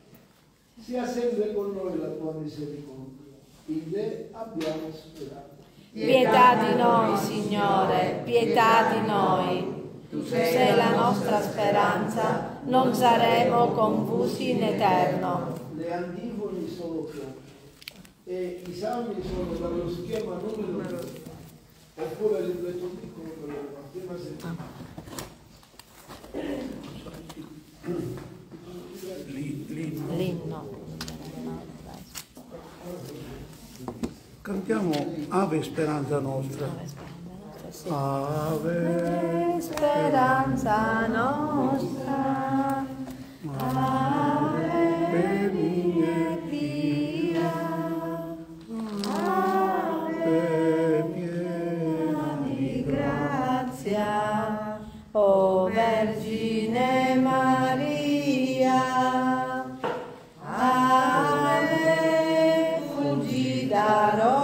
Sia sempre con noi la tua misericordia. In te abbiamo sperato. Pietà di noi, Signore, pietà di noi. Tu sei la nostra speranza, non saremo confusi in eterno. Le antifoni sono chiare e i salmi sono dallo schema numero 2 oppure il libretto piccolo per la prima settimana. L'inno. L'inno. Cantiamo Ave Speranza Nostra. Ave Speranza nostra, Ave mia Pia, Ave piena di grazia, o Claro.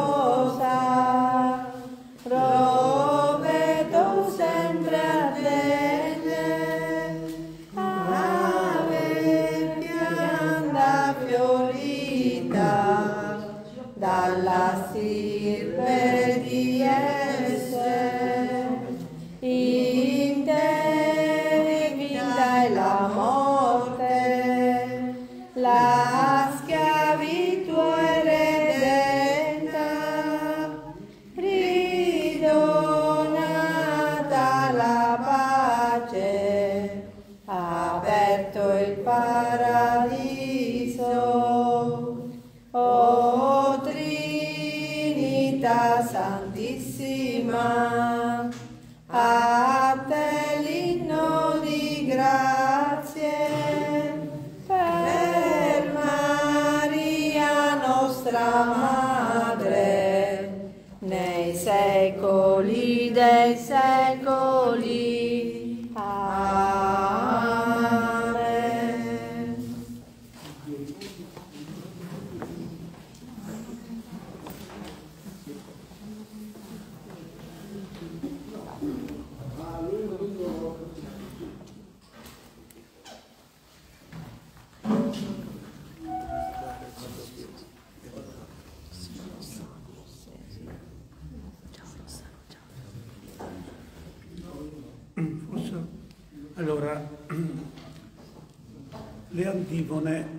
Le antifone,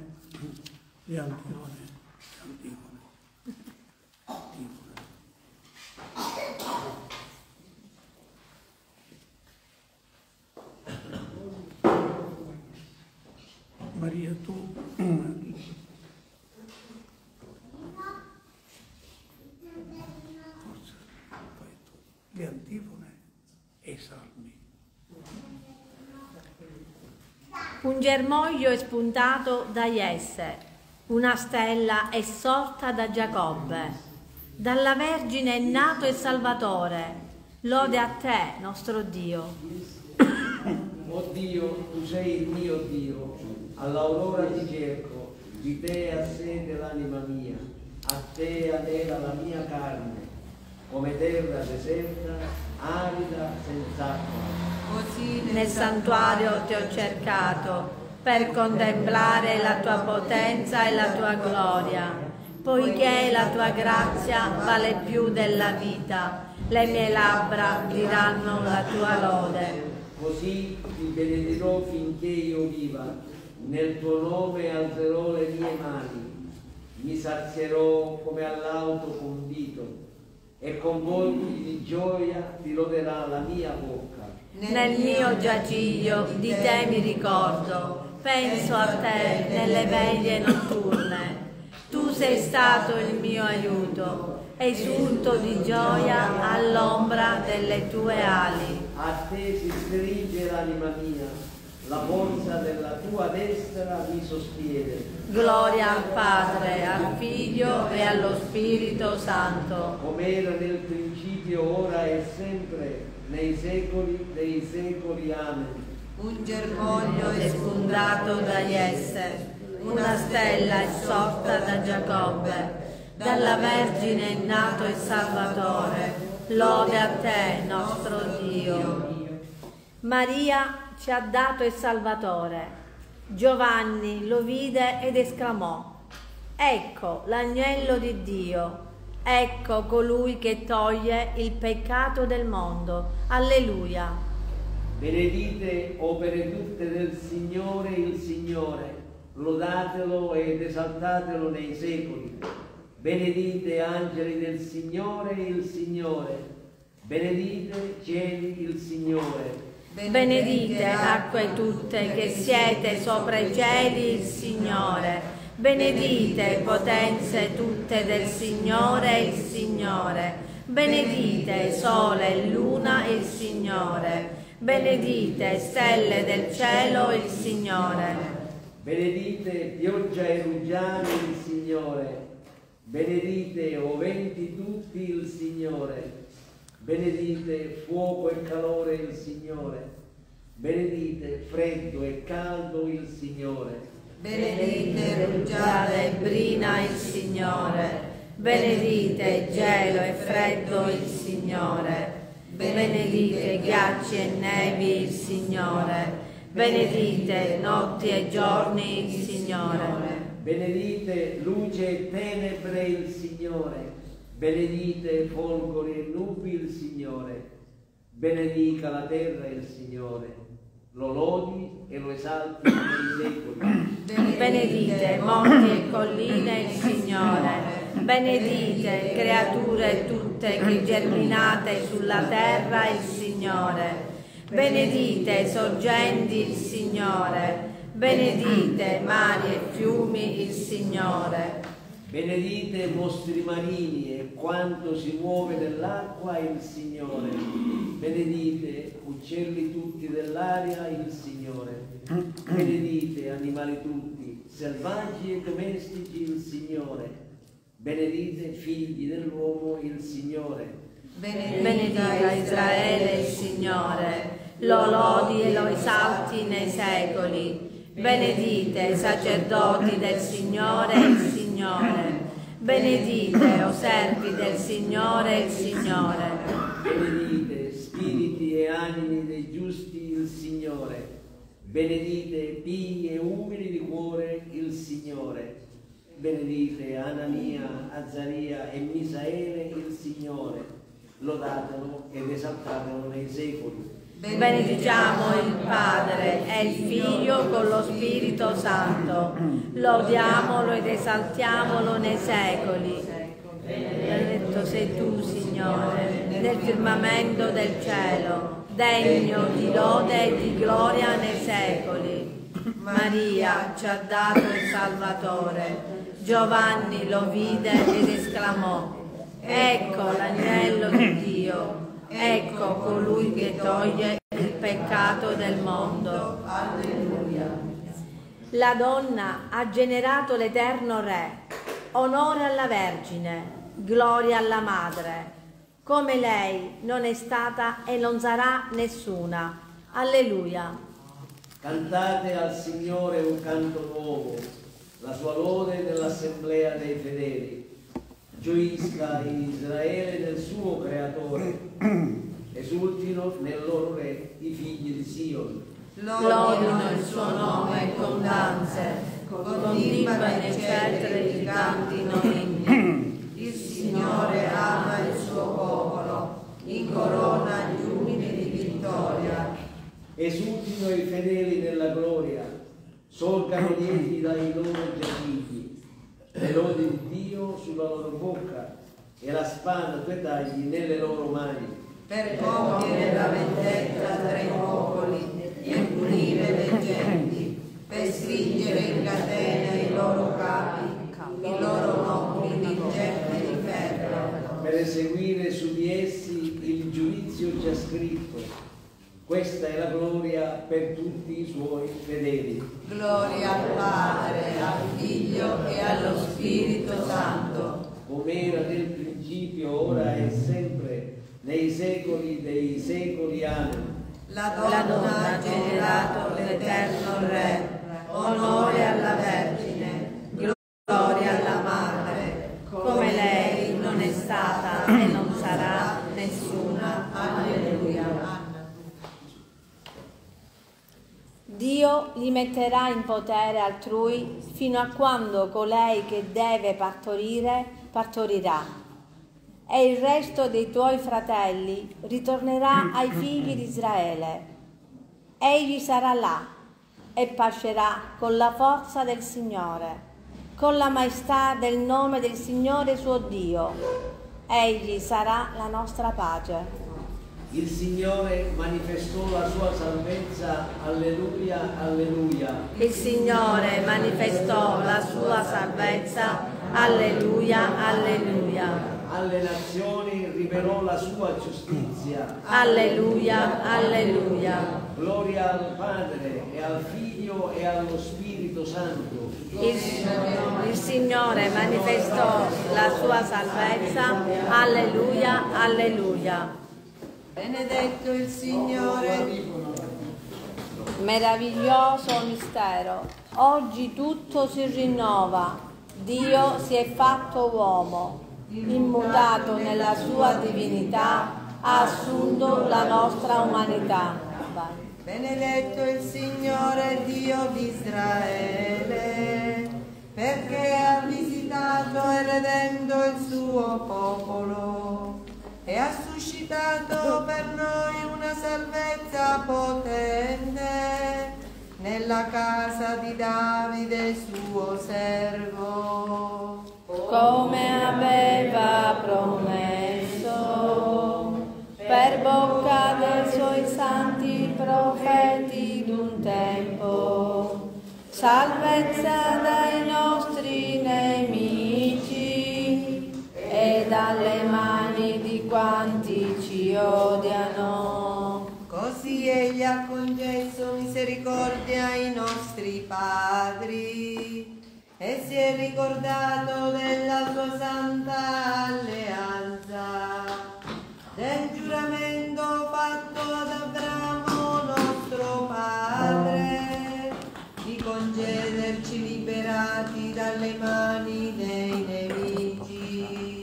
le antifone, le antifone, antifone. Maria, tu forse fai tu le antifone e i salmi. Un germoglio è spuntato da Jesse, una stella è sorta da Giacobbe. Dalla Vergine è nato il Salvatore. Lode a te, nostro Dio. [coughs] Oh Dio, tu sei il mio Dio, all'aurora ti cerco, di te ha sete l'anima mia, a te anela la mia carne, come terra deserta, arida, senza acqua. Nel santuario ti ho cercato per contemplare la tua potenza e la tua gloria, poiché la tua grazia vale più della vita. Le mie labbra diranno la tua lode. Così ti benedirò finché io viva, nel tuo nome alzerò le mie mani, mi sazierò come all'auto condito e con volti di gioia ti loderà la mia bocca. Nel mio giaciglio di te mi ricordo, penso a te nelle veglie notturne. Tu sei stato il mio aiuto, esulto di gioia all'ombra delle tue ali. A te si stringe l'anima mia, la forza della tua destra mi sostiene. Gloria al Padre, al Figlio e allo Spirito Santo. Com'era nel principio, ora e sempre, nei secoli dei secoli. Amen. un germoglio è spuntato da Jesse, una stella è sorta da Giacobbe, dalla Vergine è nato il Salvatore. Lode a te, nostro Dio. Maria ci ha dato il Salvatore. Giovanni lo vide ed esclamò, Ecco l'agnello di Dio, ecco colui che toglie il peccato del mondo. Alleluia. Benedite opere tutte del Signore il Signore, lodatelo ed esaltatelo nei secoli. Benedite angeli del Signore il Signore, benedite cieli il Signore. Benedite acque tutte che siete sopra i cieli il Signore. Benedite potenze tutte del Signore il Signore. Benedite sole e luna il Signore. Benedite stelle del cielo il Signore. Benedite pioggia e rugiani il Signore, benedite o venti tutti il Signore, benedite fuoco e calore il Signore, benedite freddo e caldo il Signore. Benedite rugiada e brina il Signore. Benedite gelo e freddo il Signore. Benedite ghiacci e nevi il Signore. Benedite notti e giorni il Signore. Benedite luce e tenebre il Signore, benedite folgori e nubi il Signore, benedica la terra il Signore, lo lodi e lo esalti nei secoli. Benedite monti e colline il Signore. Benedite creature tutte che germinate sulla terra il Signore. Benedite sorgenti il Signore. Benedite mari e fiumi il Signore. Benedite mostri marini e quanto si muove nell'acqua il Signore. Benedite uccelli tutti dell'aria il Signore. [clears throat] Benedite animali tutti, selvaggi e domestici il Signore. Benedite figli dell'uomo il Signore. Benedica Israele il Signore. Lo lodi e lo esalti nei secoli. Benedite sacerdoti del Signore il Signore. Benedite o servi del Signore il Signore. Benedite spiriti e animi dei giusti il Signore. Benedite pii e umili di cuore il Signore. Benedite Anania, Azzaria e Misaele il Signore. Lodatelo ed esaltatelo nei secoli. Benediciamo il Padre e il Figlio con lo Spirito Santo. Lodiamolo ed esaltiamolo nei secoli. Benedetto sei tu, Signore, nel firmamento del cielo, degno di lode e di gloria nei secoli. Maria ci ha dato il Salvatore. Giovanni lo vide ed esclamò, ecco l'agnello di Dio, ecco colui che toglie il peccato del mondo. Alleluia. La donna ha generato l'Eterno Re, onore alla Vergine, gloria alla Madre. Come lei non è stata e non sarà nessuna. Alleluia. Cantate al Signore un canto nuovo, la sua lode nell'assemblea dei fedeli. Gioisca in Israele del suo creatore, esultino nel loro re i figli di Sion. Lodino il suo nome con danze, con timpani e cetre cantino inni. Il Signore ama il suo popolo, incorona gli umili di vittoria. Esultino i fedeli nella gloria, sorgano lieti dai loro giardini, le lodi di Dio sulla loro bocca e la spada due tagli nelle loro mani. per compiere la vendetta tra i popoli e punire le genti, per stringere in catena i loro capi, i loro nobili ferro. Per eseguire su di essi il giudizio già scritto. Questa è la gloria per tutti i suoi fedeli. Gloria al Padre, al Figlio e allo Spirito Santo, come era nel principio, ora e sempre, nei secoli dei secoli. Amen. La donna ha generato l'Eterno Re, onore alla Vergine, gloria alla Madre, come lei non è stata e non sarà nessuna. Alleluia. Dio li metterà in potere altrui fino a quando colei che deve partorire partorirà. E il resto dei tuoi fratelli ritornerà ai figli di Israele. Egli sarà là e pascerà con la forza del Signore, con la maestà del nome del Signore suo Dio. Egli sarà la nostra pace. Il Signore manifestò la sua salvezza, alleluia, alleluia. Il Signore manifestò la sua salvezza, alleluia, alleluia. Alle nazioni rivelò la sua giustizia. Alleluia, alleluia. Gloria al Padre e al Figlio e allo Spirito Santo. Il, il Signore manifestò la sua salvezza, alleluia, alleluia. Benedetto il Signore. Meraviglioso mistero. Oggi tutto si rinnova. Dio si è fatto uomo, immutato nella sua divinità, ha assunto la nostra umanità. Vai. Benedetto il Signore Dio di Israele, perché ha visitato e redento il suo popolo e ha suscitato per noi una salvezza potente nella casa di Davide suo servo. come aveva promesso per bocca dei suoi santi profeti d'un tempo, salvezza dai nostri nemici e dalle mani di quanti ci odiano. Così egli ha concesso misericordia ai nostri padri e si è ricordato della sua santa alleanza, del giuramento fatto ad Abramo nostro padre, concederci liberati dalle mani dei nemici.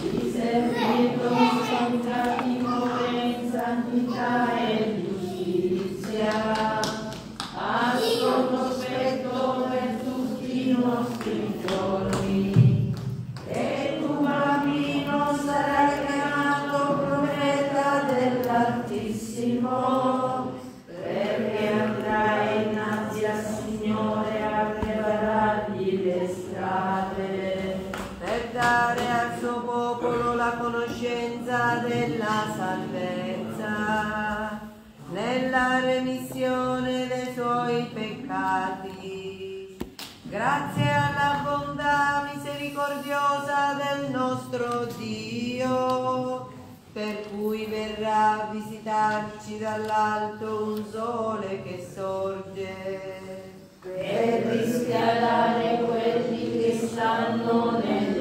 Di servirlo in santa timore, in santità e giustizia, a suo cospetto per tutti i nostri giorni. E tu, bambino, sarai chiamato profeta dell'Altissimo, nella remissione dei suoi peccati Grazie alla bontà misericordiosa del nostro Dio, per cui verrà a visitarci dall'alto un sole che sorge. per rischiarare quelli che stanno nelle